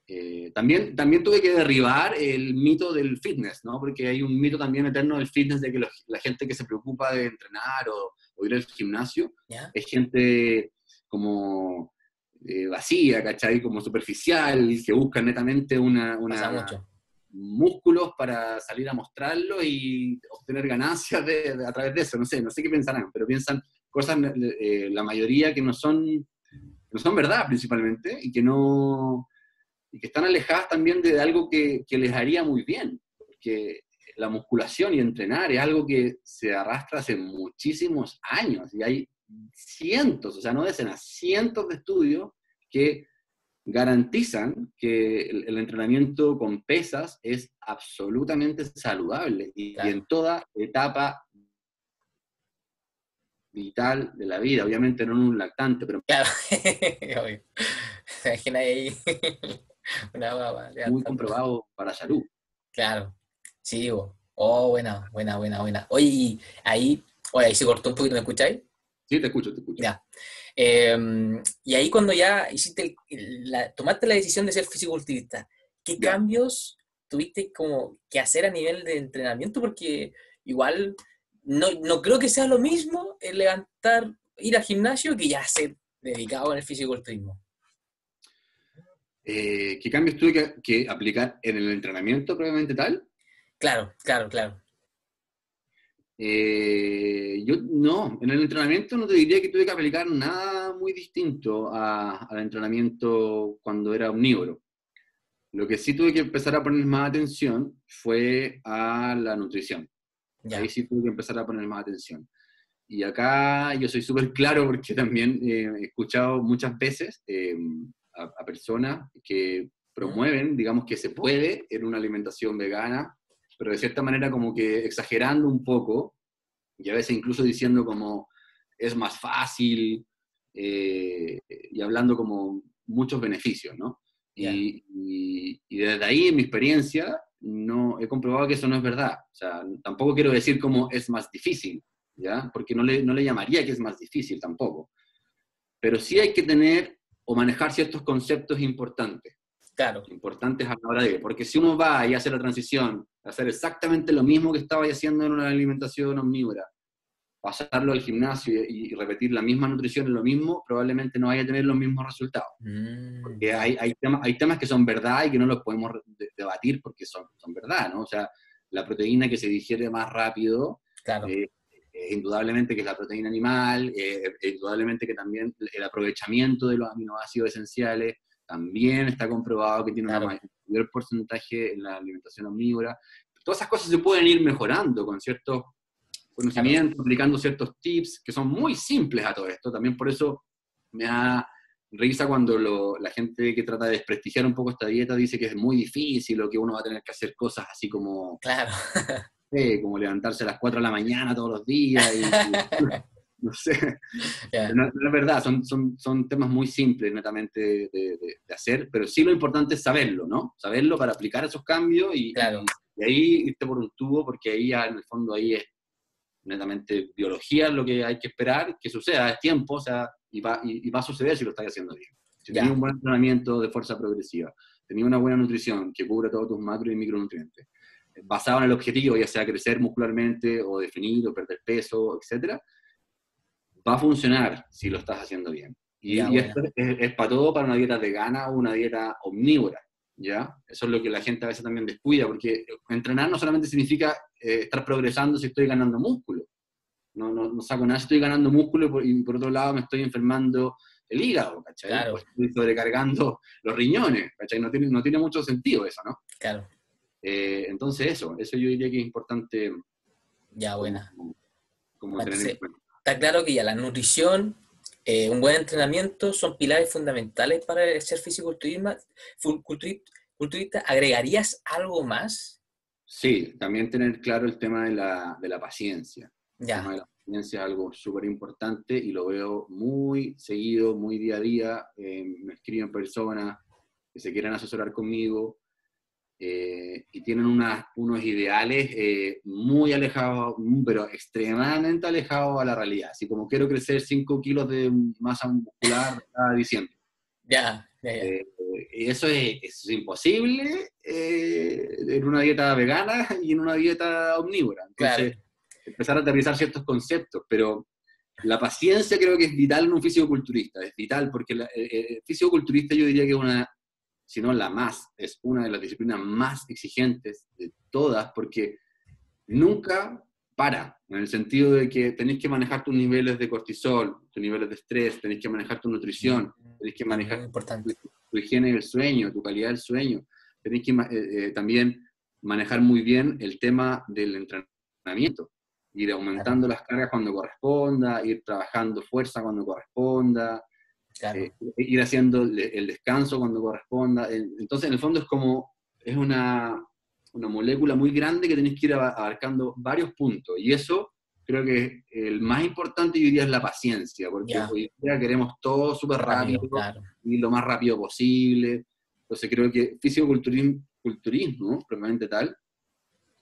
Eh, también, también tuve que derribar el mito del fitness, ¿no? Porque hay un mito también eterno del fitness de que la gente que se preocupa de entrenar o, ir al gimnasio es gente como eh, vacía, ¿cachai? Como superficial, que busca netamente una, una, músculos para salir a mostrarlo y obtener ganancias de, a través de eso. No sé, no sé qué pensarán, pero piensan cosas, eh, la mayoría que no son, no son verdad principalmente y que no y que están alejadas también de algo que, que les haría muy bien, porque la musculación y entrenar es algo que se arrastra hace muchísimos años y hay cientos, o sea, no decenas, cientos de estudios que garantizan que el, entrenamiento con pesas es absolutamente saludable y, en toda etapa vital de la vida, obviamente no en un lactante, pero... Claro, [LAUGHS] ahí [LAUGHS] una Muy comprobado para salud. Claro, sí, oh, buena, buena, buena, buena. Oye, ahí, oye, ahí se cortó un poquito, ¿me escucháis? Sí, te escucho, te escucho. Ya. Em, y ahí cuando ya hiciste la, tomaste la decisión de ser fisiculturista, ¿qué cambios tuviste como que hacer a nivel de entrenamiento? Porque igual no, no creo que sea lo mismo el levantar, ir al gimnasio que ya ser dedicado en el fisiculturismo. Eh, ¿Qué cambios tuve que, que, aplicar en el entrenamiento probablemente tal? Claro, claro, claro. Eh, yo no, en el entrenamiento no te diría que tuve que aplicar nada muy distinto al entrenamiento cuando era omnívoro. Lo que sí tuve que empezar a poner más atención fue a la nutrición. Ahí sí tuve que empezar a poner más atención. Y acá yo soy súper claro porque también eh, he escuchado muchas veces eh, a, a personas que promueven, digamos, que se puede en una alimentación vegana pero de cierta manera como que exagerando un poco, y a veces incluso diciendo como es más fácil, eh, y hablando como muchos beneficios, ¿no? Y, desde ahí, en mi experiencia, no he comprobado que eso no es verdad. O sea, tampoco quiero decir cómo es más difícil, ¿ya? Porque no le, no le llamaría que es más difícil tampoco. Pero sí hay que tener o manejar ciertos conceptos importantes. Claro. Importantes a la hora de... Porque si uno va y hace la transición, a hacer exactamente lo mismo que estaba haciendo en una alimentación omnívora, pasarlo al gimnasio y, repetir la misma nutrición en lo mismo, probablemente no vaya a tener los mismos resultados. Mm. Porque hay, hay, temas, hay temas que son verdad y que no los podemos debatir porque son, son verdad, ¿no? O sea, la proteína que se digiere más rápido, claro. Eh, indudablemente que es la proteína animal, eh, indudablemente que también el aprovechamiento de los aminoácidos esenciales también está comprobado que tiene un mayor porcentaje en la alimentación omnívora. Todas esas cosas se pueden ir mejorando con ciertos conocimiento, aplicando ciertos tips que son muy simples a todo esto. También por eso me da risa cuando la gente que trata de desprestigiar un poco esta dieta dice que es muy difícil o que uno va a tener que hacer cosas así como... Claro. [LAUGHS] como levantarse a las 4 de la mañana todos los días. Y, [LAUGHS] [LAUGHS] no sé. No, es verdad, son, son, son, temas muy simples netamente de, de, hacer, pero sí lo importante es saberlo, ¿no? Saberlo para aplicar esos cambios y, claro. y, ahí irte por un tubo, porque ahí ya en el fondo ahí es netamente biología lo que hay que esperar que suceda, es tiempo, o sea, y va, y, va a suceder si lo estás haciendo bien. Si tienes un buen entrenamiento de fuerza progresiva, tenías una buena nutrición que cubre todos tus macro y micronutrientes, eh, basado en el objetivo, ya sea crecer muscularmente o definir o perder peso, etcétera, va a funcionar si lo estás haciendo bien. Y, esto es, es, para todo, para una dieta vegana o una dieta omnívora. ¿ya? Eso es lo que la gente a veces también descuida, porque entrenar no solamente significa eh, estar progresando si estoy ganando músculo. No, no, no, saco nada si estoy ganando músculo y por, otro lado me estoy enfermando el hígado, ¿cachai? Claro. estoy sobrecargando los riñones, ¿cachai? No tiene, no tiene mucho sentido eso, ¿no? Claro. Eh, entonces eso, eso yo diría que es importante. Ya, buena. Como, tener Está claro que ya la nutrición, eh, un buen entrenamiento son pilares fundamentales para el ser físico-culturista. ¿Agregarías algo más? Sí, también tener claro el tema de la, de la paciencia. Ya. El tema de la paciencia es algo súper importante y lo veo muy seguido, muy día a día. Eh, me escriben personas que se quieran asesorar conmigo eh, y tienen unos ideales eh, muy alejados, pero extremadamente alejados a la realidad. Así como quiero crecer 5 kilos de masa muscular cada diciembre. Ya, ya, eh, eso es, imposible en una dieta vegana y en una dieta omnívora. Entonces, empezar a aterrizar ciertos conceptos, pero la paciencia creo que es vital en un físico-culturista, es vital, porque el físico-culturista yo diría que es una sino la más, es una de las disciplinas más exigentes de todas, porque nunca para, en el sentido de que tenéis que manejar tus niveles de cortisol, tus niveles de estrés, tenéis que manejar tu nutrición, tenéis que manejar tu, higiene del sueño, tu calidad del sueño, tenéis que eh, eh, también manejar muy bien el tema del entrenamiento, ir aumentando las cargas cuando corresponda, ir trabajando fuerza cuando corresponda, eh, ir haciendo el descanso cuando corresponda. Entonces, en el fondo es como, es una, una molécula muy grande que tenéis que ir abarcando varios puntos. Y eso creo que el más importante hoy día es la paciencia, porque hoy día queremos todo súper rápido, y lo más rápido posible. Entonces creo que físico-culturismo, culturismo, tal,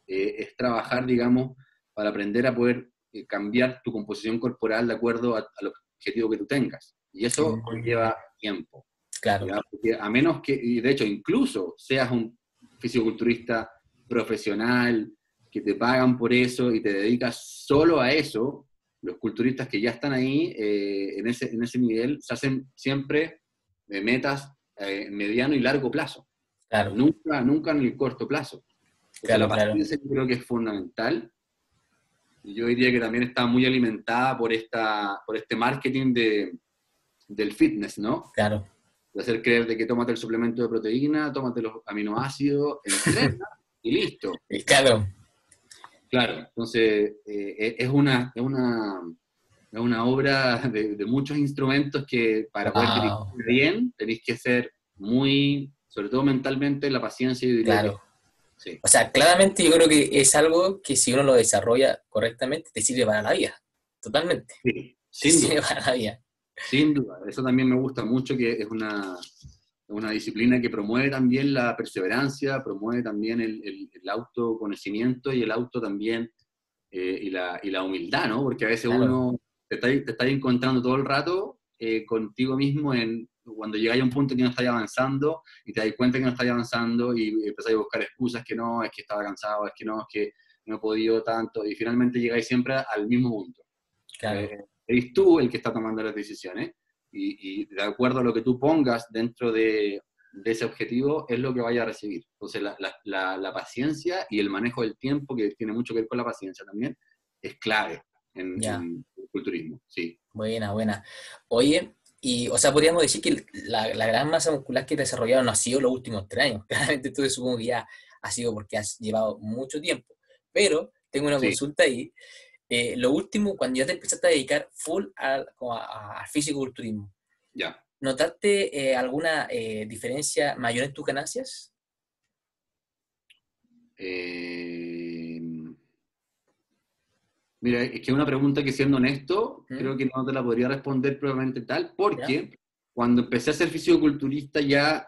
eh, es trabajar, digamos, para aprender a poder eh, cambiar tu composición corporal de acuerdo al objetivo que tú tengas. Y eso lleva tiempo. Claro. a menos que, y de hecho, incluso seas un fisiculturista profesional, que te pagan por eso y te dedicas solo a eso, los culturistas que ya están ahí eh, en, ese, en ese nivel se hacen siempre de metas eh, mediano y largo plazo. Claro. Nunca, nunca en el corto plazo. claro, la paciencia creo que es fundamental. Y yo diría que también está muy alimentada por, esta, por este marketing de, del fitness, ¿no? Claro. De hacer creer de que tómate el suplemento de proteína, tómate los aminoácidos, [LAUGHS] y listo. Claro. Claro, entonces eh, es, una, es, una, es una obra de, muchos instrumentos que para poder dirigir bien tenéis que ser muy, sobre todo mentalmente, la paciencia y Claro. Sí. O sea, claramente yo creo que es algo que si uno lo desarrolla correctamente te sirve para la vida. Totalmente. Sí, sin [LAUGHS] sirve para la vida. Sin duda, eso también me gusta mucho, que es una, una disciplina que promueve también la perseverancia, promueve también el, el, autoconocimiento y el auto también, eh, y, la, y, la, humildad, ¿no? Porque a veces uno te está, te está, encontrando todo el rato eh, contigo mismo en cuando llegáis a un punto que no estáis avanzando y te das cuenta que no estáis avanzando y empezáis a buscar excusas que no, es que estaba cansado, es que no, es que no he podido tanto, y finalmente llegáis siempre al mismo punto. Claro. Eh, eres tú el que está tomando las decisiones y, de acuerdo a lo que tú pongas dentro de, de ese objetivo es lo que vaya a recibir. Entonces la, la, la, paciencia y el manejo del tiempo, que tiene mucho que ver con la paciencia también, es clave en, en el culturismo. Sí. Buena, buena. Oye, y, o sea, podríamos decir que la, la, gran masa muscular que desarrollado no ha sido los últimos tres años. [LAUGHS] Claramente tú supongo que ya ha sido porque has llevado mucho tiempo. Pero tengo una consulta ahí. Eh, lo último, cuando ya te empezaste a dedicar full al, a, físico-culturismo, ya. ¿notaste eh, alguna eh, diferencia mayor en tus ganancias? Mira, es que es una pregunta que siendo honesto, creo que no te la podría responder probablemente tal, porque cuando empecé a ser fisicoculturista ya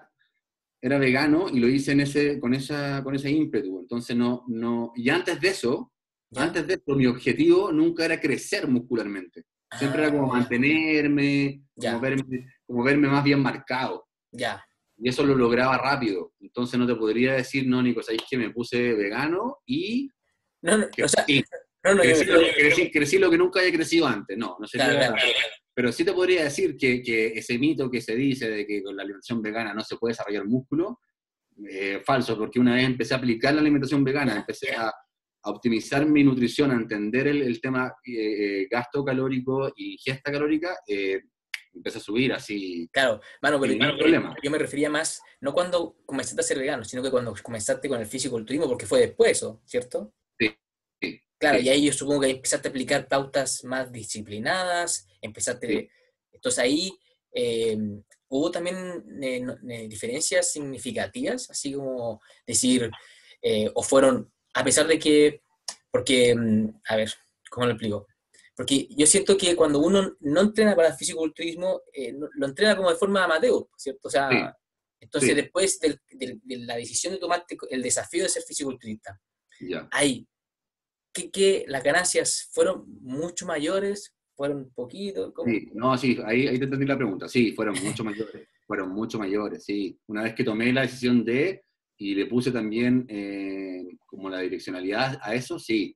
era vegano y lo hice en ese, con, esa, con ese ímpetu. Entonces, no, no, y antes de eso, antes de eso, mi objetivo nunca era crecer muscularmente. Siempre era como ah, mantenerme, como verme, como verme, más bien marcado. Ya. Y eso lo lograba rápido. Entonces no te podría decir, no, Nico, sabéis que me puse vegano y... No, no, o sea, no, no, crecí, lo, crecí, lo, que nunca había crecido antes, no, no sé. Pero sí te podría decir que, que, ese mito que se dice de que con la alimentación vegana no se puede desarrollar músculo, eh, falso, porque una vez empecé a aplicar la alimentación vegana, empecé a, a optimizar mi nutrición, a entender el, el tema eh, gasto calórico y gesta calórica, eh, empecé a subir así. Claro, mano, pero yo, problema. yo, me refería más, no cuando comenzaste a ser vegano, sino que cuando comenzaste con el físico-culturismo, porque fue después eso, ¿cierto? Claro, y ahí yo supongo que empezaste a aplicar pautas más disciplinadas, empezaste... Entonces ahí eh, hubo también eh, eh, diferencias significativas, así como decir, o fueron, a pesar de que, porque, mm, a ver, ¿cómo lo explico? Porque yo siento que cuando uno no entrena para el fisiculturismo, lo entrena como de forma amateur, ¿cierto? O sea, entonces después de, la decisión de tomarte el desafío de ser fisiculturista, ya. ahí que, las ganancias fueron mucho mayores, fueron poquito. Sí, no, sí, ahí, ahí te entendí la pregunta. Sí, fueron mucho mayores, fueron mucho mayores, sí. Una vez que tomé la decisión de, y le puse también eh, como la direccionalidad a eso, sí,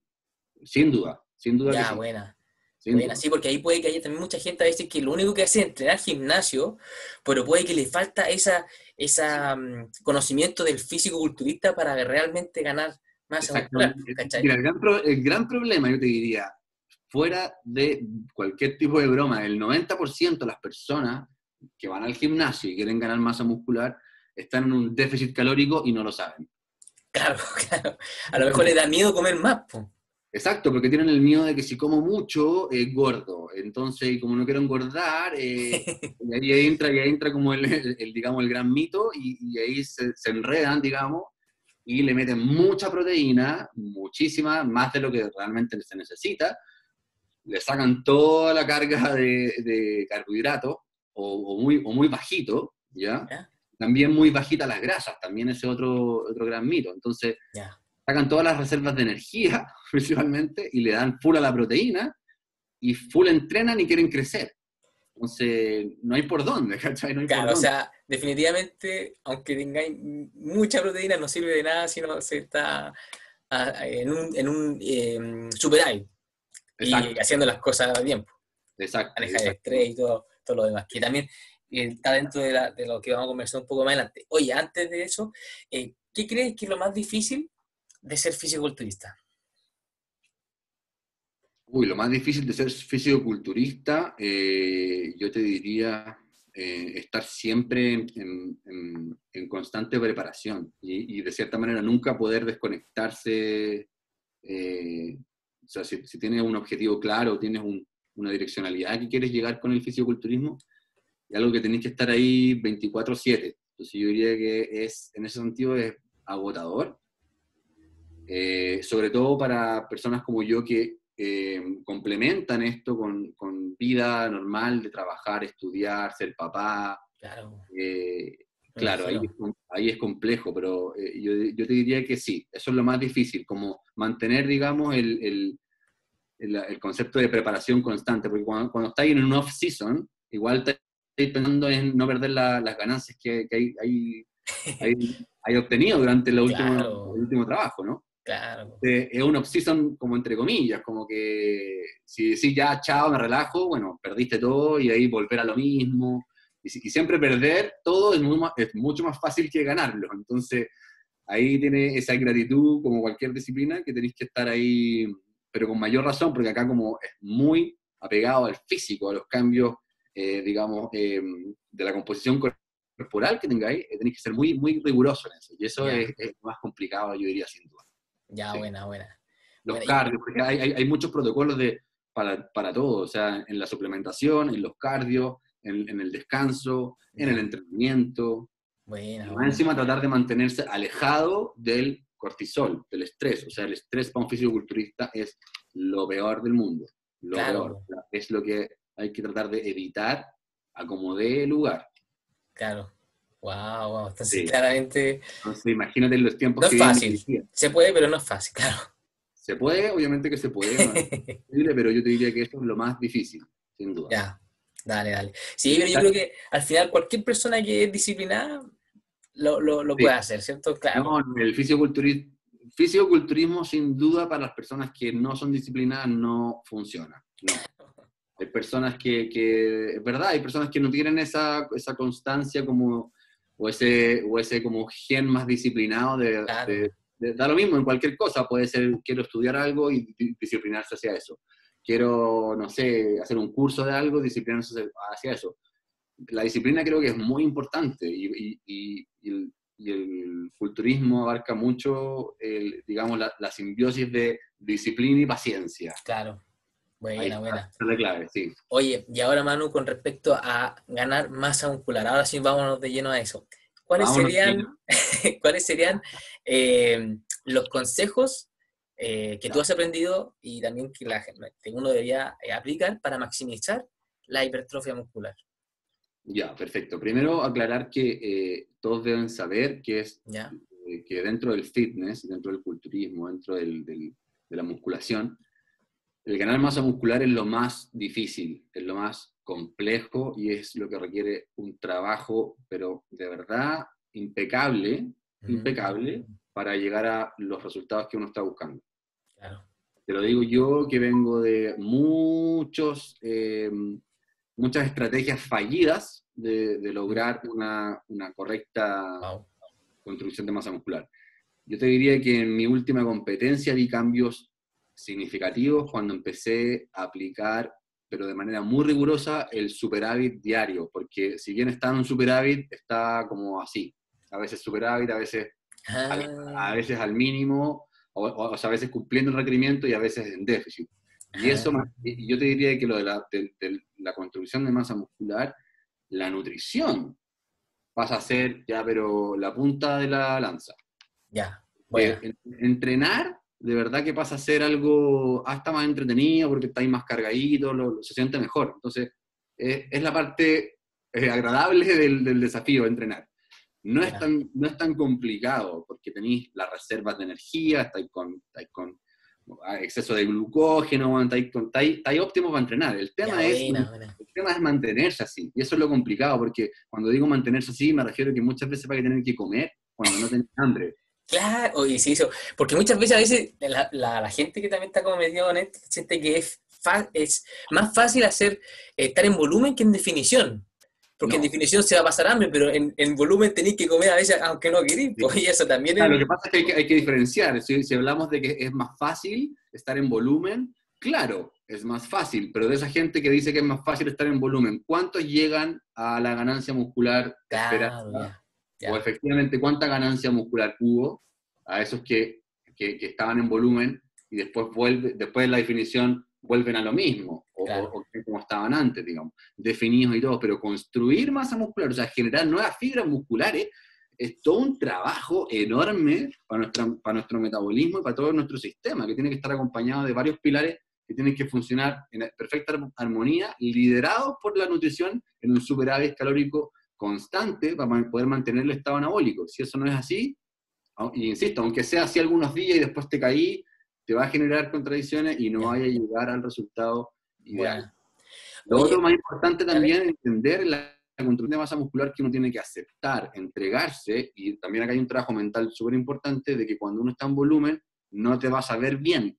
sin duda, sin duda. Ya, buena. buena, sí, porque ahí puede que haya también mucha gente a veces que lo único que hace es entrenar gimnasio, pero puede que le falta esa, esa mm, conocimiento del físico culturista para realmente ganar el gran, problema, yo te diría, fuera de cualquier tipo de broma, el 90% de las personas que van al gimnasio y quieren ganar masa muscular están en un déficit calórico y no lo saben. Claro, [LAUGHS] claro. A lo mejor les da miedo comer más. Exacto, porque tienen el miedo de que si como mucho, es gordo. Entonces, como no quiero engordar, eh, [LAUGHS] y ahí entra, y ahí entra como el, digamos, el gran mito, y, ahí se, se, enredan, digamos, y le meten mucha proteína, muchísima, más de lo que realmente se necesita, le sacan toda la carga de, de carbohidratos, o, muy, o muy bajito, ¿ya? También muy bajita las grasas, también ese otro, otro gran mito. Entonces, sacan todas las reservas de energía, [LAUGHS] principalmente, y le dan full a la proteína, y full entrenan y quieren crecer. Entonces, no hay por dónde, [LAUGHS] ¿cachai? No hay claro, o sea, definitivamente, aunque tengáis mucha proteína, no sirve de nada si no se está ah, en un, en un eh, superávit y haciendo las cosas a tiempo. Exacto. Manejar el estrés y todo, todo lo demás, que también eh, está dentro de, la, de, lo que vamos a conversar un poco más adelante. Oye, antes de eso, eh, ¿qué crees que es lo más difícil de ser fisiculturista? Uy, lo más difícil de ser fisicoculturista, eh, yo te diría eh, estar siempre en, constante preparación y, de cierta manera nunca poder desconectarse. Eh, o sea, si, tienes un objetivo claro, tienes una direccionalidad que quieres llegar con el fisicoculturismo, es algo que tenés que estar ahí 24/7. Entonces yo diría que es, en ese sentido es agotador, sobre todo para personas como yo que eh, complementan esto con, con, vida normal de trabajar, estudiar, ser papá. Claro. Eh, Claro, ahí es, complejo, pero eh, yo, te diría que sí, eso es lo más difícil, como mantener, digamos, el, concepto de preparación constante, porque cuando, cuando estáis en un off-season, igual estáis pensando en no perder las ganancias que, hay, [LAUGHS] hay, obtenido durante el último, el último trabajo, ¿no? Claro. es un off-season como entre comillas, como que si decís ya, chao, me relajo, bueno, perdiste todo y ahí volver a lo mismo. Y, siempre perder todo es, es, mucho más fácil que ganarlo. Entonces, ahí tiene esa gratitud como cualquier disciplina que tenéis que estar ahí, pero con mayor razón, porque acá como es muy apegado al físico, a los cambios, eh, digamos, eh, de la composición corporal que tengáis, eh, tenéis que ser muy, muy riguroso en eso. Y eso es, es, más complicado, yo diría, sin duda. Ya, buena, buena. Los cardios, porque hay, hay, muchos protocolos de, para, para, todo, o sea, en la suplementación, en los cardios, en, en el descanso, en el entrenamiento. Buena, Encima tratar de mantenerse alejado del cortisol, del estrés. O sea, el estrés para un fisiculturista es lo peor del mundo. Lo peor. Es lo que hay que tratar de evitar a como dé lugar. Claro. Wow, wow. Entonces, claramente. Entonces, imagínate los tiempos no es fácil. Se puede, pero no es fácil, claro. Se puede, obviamente que se puede, [LAUGHS] pero yo te diría que eso es lo más difícil, sin duda. Ya, dale, dale. Sí, pero yo creo que al final cualquier persona que es disciplinada lo, lo, puede hacer, ¿cierto? Claro. No, el fisioculturismo, fisioculturismo, sin duda, para las personas que no son disciplinadas, no funciona. No. Hay personas que, que, es verdad, hay personas que no tienen esa, esa constancia como o ese, o ese como gen más disciplinado de, da lo mismo en cualquier cosa, puede ser quiero estudiar algo y disciplinarse hacia eso. Quiero, no sé, hacer un curso de algo, disciplinarse hacia eso. La disciplina creo que es muy importante y, y, el, y el, culturismo abarca mucho, el, digamos, la, la, simbiosis de disciplina y paciencia. Claro. Buena, buena. Es la clave, sí. Oye, y ahora Manu, con respecto a ganar masa muscular, ahora sí vámonos de lleno a eso. ¿Cuáles serían, [LAUGHS] ¿cuáles serían eh, los consejos eh, que tú has aprendido y también que, la, que uno debería eh, aplicar para maximizar la hipertrofia muscular? Ya, perfecto. Primero aclarar que todos deben saber que es que dentro del fitness, dentro del culturismo, dentro del, de la musculación, el ganar masa muscular es lo más difícil, es lo más complejo y es lo que requiere un trabajo, pero de verdad impecable, impecable, para llegar a los resultados que uno está buscando. Te lo digo yo que vengo de muchos, eh, muchas estrategias fallidas de, lograr una, correcta construcción de masa muscular. Yo te diría que en mi última competencia vi cambios significativos cuando empecé a aplicar, pero de manera muy rigurosa, el superávit diario, porque si bien está en un superávit, está como así, a veces superávit, a veces, al, a ah. veces al mínimo, o, sea, a veces cumpliendo el requerimiento y a veces en déficit. Y eso, yo te diría que lo de la, la construcción de masa muscular, la nutrición pasa a ser ya, pero la punta de la lanza. Ya. Bueno. entrenar de verdad que pasa a ser algo hasta más entretenido porque estáis más cargadito, lo, se siente mejor. Entonces, es la parte eh, agradable del, desafío, entrenar. No es, tan, no es tan complicado porque tenéis las reservas de energía, estáis con, estáis con ah, exceso de glucógeno, estáis, estáis, óptimo para entrenar. El tema, es, el tema es mantenerse así. Y eso es lo complicado porque cuando digo mantenerse así me refiero a que muchas veces para que tener que comer cuando no tenéis hambre. Claro, y sí, eso. Porque muchas veces a veces la, la, gente que también está como metido en esto siente que es, es más fácil hacer estar en volumen que en definición. Porque en definición se va a pasar hambre, pero en, en volumen tenéis que comer a veces aunque no queréis. Pues, y eso también Lo que pasa es que hay que, diferenciar. Si, si, hablamos de que es más fácil estar en volumen, claro, es más fácil. Pero de esa gente que dice que es más fácil estar en volumen, ¿cuántos llegan a la ganancia muscular claro, o efectivamente cuánta ganancia muscular hubo a esos que, que, estaban en volumen y después, vuelve, después de la definición vuelven a lo mismo, o, como estaban antes, digamos, definidos y todo, pero construir masa muscular, o sea, generar nuevas fibras musculares, es todo un trabajo enorme para, nuestra, para nuestro metabolismo y para todo nuestro sistema, que tiene que estar acompañado de varios pilares que tienen que funcionar en perfecta armonía, liderados por la nutrición en un superávit calórico constante para poder mantener el estado anabólico. Si eso no es así, y insisto, aunque sea así algunos días y después te caí, te va a generar contradicciones y no vaya a llegar al resultado ideal. Lo otro más importante también es entender la, construcción de masa muscular que uno tiene que aceptar, entregarse, y también acá hay un trabajo mental súper importante de que cuando uno está en volumen, no te vas a ver bien.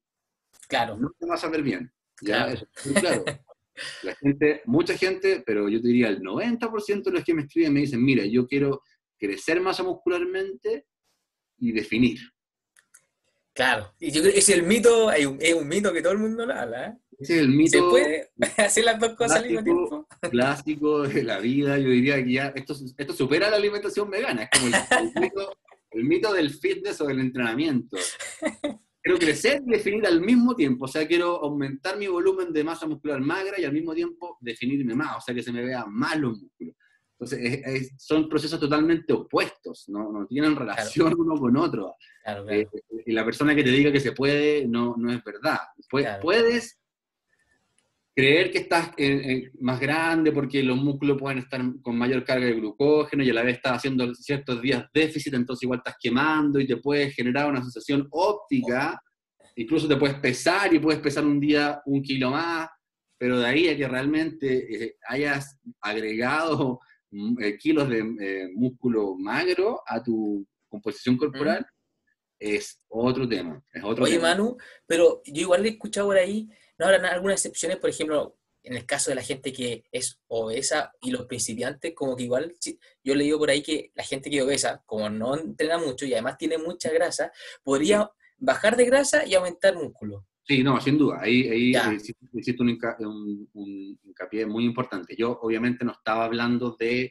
Claro. No te vas a ver bien. ¿ya? Claro. claro. [LAUGHS] La gente, mucha gente, pero yo te diría el 90% de los que me escriben me dicen, mira, yo quiero crecer masa muscularmente y definir. Claro, y yo creo que es el mito, hay un, es un mito que todo el mundo habla, ¿eh? Ese es el mito. ¿Se puede [LAUGHS] hacer las dos cosas al mismo tiempo? Clásico de la vida, yo diría que ya esto, esto supera la alimentación vegana, es como el, mito, el mito del fitness o del entrenamiento. [LAUGHS] Quiero crecer y definir al mismo tiempo, o sea, quiero aumentar mi volumen de masa muscular magra y al mismo tiempo definirme más, o sea, que se me vea más los músculos. Entonces, son procesos totalmente opuestos, no, no tienen relación uno con otro. Eh, y la persona que te diga que se puede, no, no es verdad. Puedes creer que estás más grande porque los músculos pueden estar con mayor carga de glucógeno y a la vez estás haciendo ciertos días déficit, entonces igual estás quemando y te puedes generar una sensación óptica, incluso te puedes pesar y puedes pesar un día un kilo más, pero de ahí a que realmente eh, hayas agregado Mm, eh, kilos de eh, músculo magro a tu composición corporal, es otro tema. Es otro Oye, Manu, pero yo igual he escuchado por ahí, no habrán algunas excepciones, por ejemplo, en el caso de la gente que es obesa y los principiantes, como que igual, yo le digo por ahí que la gente que es obesa, como no entrena mucho y además tiene mucha grasa, podría bajar de grasa y aumentar músculo. Sí, no, sin duda. Ahí, ahí existe un, hincapié muy importante. Yo obviamente no estaba hablando de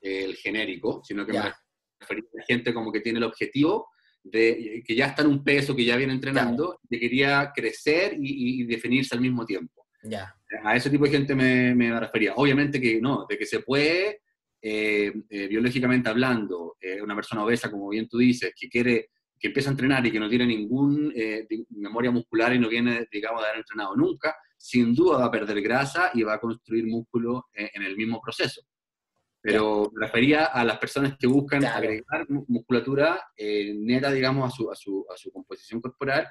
eh, el genérico, sino que me refería a gente como que tiene el objetivo de que ya está en un peso, que ya viene entrenando, que quería crecer y, definirse al mismo tiempo. Ya. A ese tipo de gente me, me refería. Obviamente que no, de que se puede, eh, eh, biológicamente hablando, una persona obesa, como bien tú dices, que quiere que empieza a entrenar y que no tiene ninguna eh, memoria muscular y no viene, digamos, de haber entrenado nunca, sin duda va a perder grasa y va a construir músculo eh, en el mismo proceso. Pero me refería a las personas que buscan agregar musculatura eh, neta, digamos, a su, a su, a su composición corporal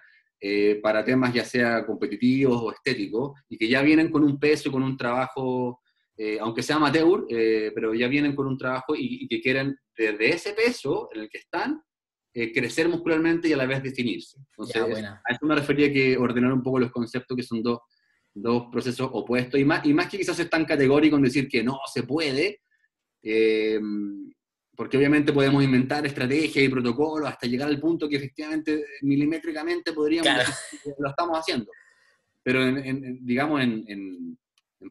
para temas ya sea competitivos o estéticos y que ya vienen con un peso, con un trabajo, aunque sea amateur, pero ya vienen con un trabajo y, y que quieren desde ese peso en el que están eh, crecer muscularmente y a la vez definirse. Entonces, a eso me refería que ordenar un poco los conceptos que son dos, dos procesos opuestos, y más, y más que quizás es tan categórico en decir que no se puede, eh, porque obviamente podemos inventar estrategias y protocolos hasta llegar al punto que efectivamente milimétricamente podríamos, lo estamos haciendo. Pero en, digamos, en, en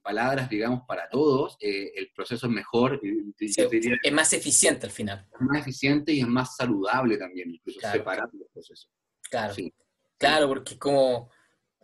palabras, digamos, para todos, eh, el proceso es mejor. es más eficiente al final. Es más eficiente y es más saludable también, incluso separar los procesos. Claro, claro, porque como...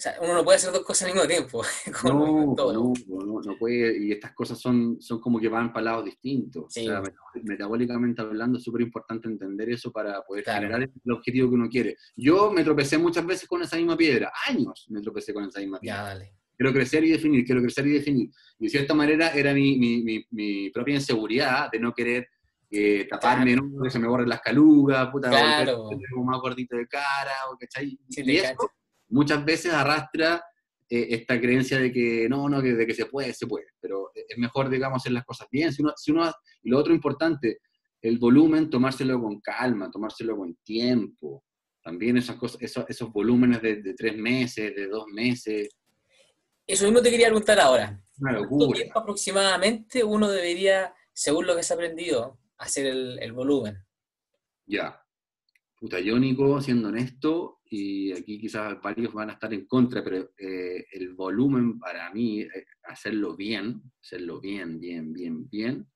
O sea, uno no puede hacer dos cosas al mismo tiempo. [LAUGHS] no, no, no, no, puede, y estas cosas son, son como que van para lados distintos. O sea, metabólicamente hablando, es súper importante entender eso para poder generar el objetivo que uno quiere. Yo me tropecé muchas veces con esa misma piedra, años me tropecé con esa misma piedra. Ya, dale quiero crecer y definir, quiero crecer y definir. Y de cierta manera era mi, mi, mi, propia inseguridad de no querer eh, taparme, ¿no? que se me borren las calugas, puta, claro. como más gordito de cara, o, ¿cachai? y eso muchas veces arrastra eh, esta creencia de que no, no, de que se puede, se puede, pero es mejor, digamos, hacer las cosas bien. Si uno, si uno, y lo otro importante, el volumen, tomárselo con calma, tomárselo con tiempo. También esas cosas, esos, esos volúmenes de, de tres meses, de dos meses, eso mismo te quería preguntar ahora. ¿Cuánto tiempo aproximadamente uno debería, según lo que se ha aprendido, hacer el, volumen? Ya. Puta, yo, Nico, siendo honesto, y aquí quizás varios van a estar en contra, pero eh, el volumen para mí, eh, hacerlo bien, hacerlo bien, bien, bien, bien,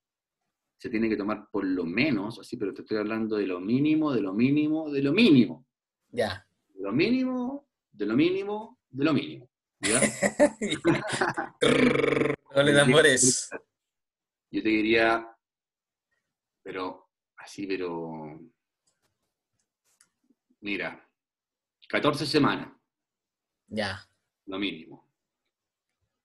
se tiene que tomar por lo menos, así, pero te estoy hablando de lo mínimo, de lo mínimo, de lo mínimo. Ya. De lo mínimo, de lo mínimo, de lo mínimo. [LAUGHS] no le dan amores. Yo te diría, pero así, pero. Mira, 14 semanas. Ya. Lo mínimo.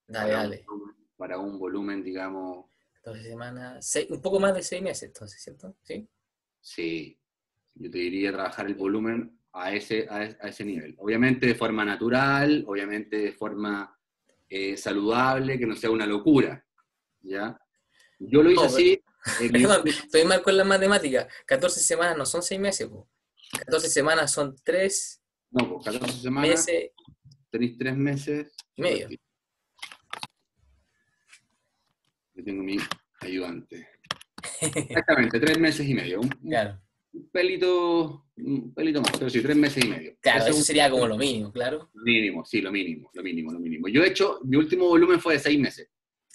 Dale, para dale. Un, para un volumen, digamos. 14 semanas, un poco más de 6 meses, entonces, ¿cierto? Sí. Sí, yo te diría trabajar el volumen a ese, a, ese nivel. Obviamente de forma natural, obviamente de forma eh, saludable, que no sea una locura, ¿ya? Yo lo hice así... estoy mal con la matemática. 14 semanas no son 6 meses, 14 semanas son 3... No, pues 14 semanas... Meses, tenéis 3 meses... Y medio. Yo tengo mi ayudante. Exactamente, 3 meses y medio. claro un pelito, un pelito más, pero sí, tres meses y medio. Claro, eso, sería como lo mínimo, claro. Mínimo, sí, lo mínimo, lo mínimo, lo mínimo. Yo he hecho, mi último volumen fue de seis meses.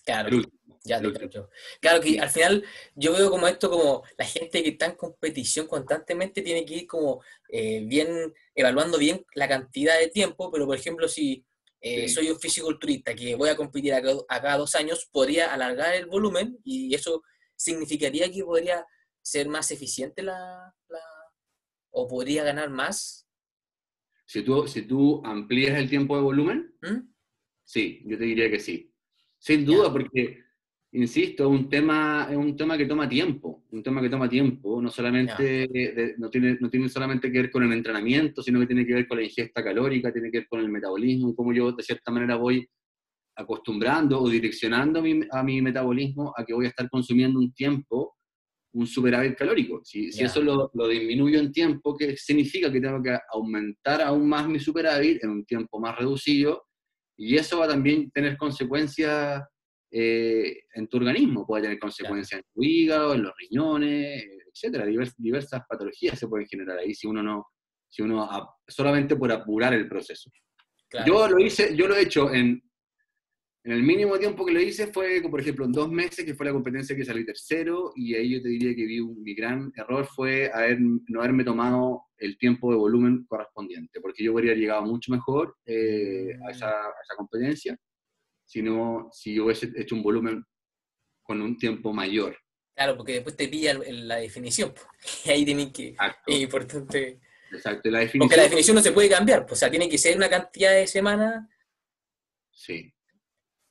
Claro. Ya te creo. Claro que al final yo veo como esto como la gente que está en competición constantemente tiene que ir como eh, bien, evaluando bien la cantidad de tiempo, pero por ejemplo si eh, soy un fisiculturista que voy a competir a, cada dos años, podría alargar el volumen y eso significaría que podría ser más eficiente la, o podría ganar más? Si tú, si tú amplías el tiempo de volumen, ¿Mm? sí, yo te diría que sí. Sin duda, porque, insisto, un tema, es un tema que toma tiempo, un tema que toma tiempo, no solamente, no, tiene, no tiene solamente que ver con el entrenamiento, sino que tiene que ver con la ingesta calórica, tiene que ver con el metabolismo cómo yo de cierta manera voy acostumbrando o direccionando a mi, a mi metabolismo a que voy a estar consumiendo un tiempo un superávit calórico. Si, eso lo, lo, disminuyo en tiempo, ¿qué significa? Que tengo que aumentar aún más mi superávit en un tiempo más reducido, y eso va a también tener consecuencias eh, en tu organismo, puede tener consecuencias en tu hígado, en los riñones, etcétera, diversas patologías se pueden generar ahí si uno no, si uno solamente por apurar el proceso. Yo lo hice, yo lo he hecho en en el mínimo tiempo que lo hice fue, por ejemplo, en dos meses, que fue la competencia que salí tercero, y ahí yo te diría que vi un, mi gran error fue haber, no haberme tomado el tiempo de volumen correspondiente, porque yo hubiera llegado mucho mejor eh, a, esa, competencia si, si yo hubiese hecho un volumen con un tiempo mayor. Claro, porque después te pilla la definición, [LAUGHS] y ahí tienen que... Es importante... Exacto, la definición... Porque la definición no se puede cambiar, o sea, tiene que ser una cantidad de semanas... Sí,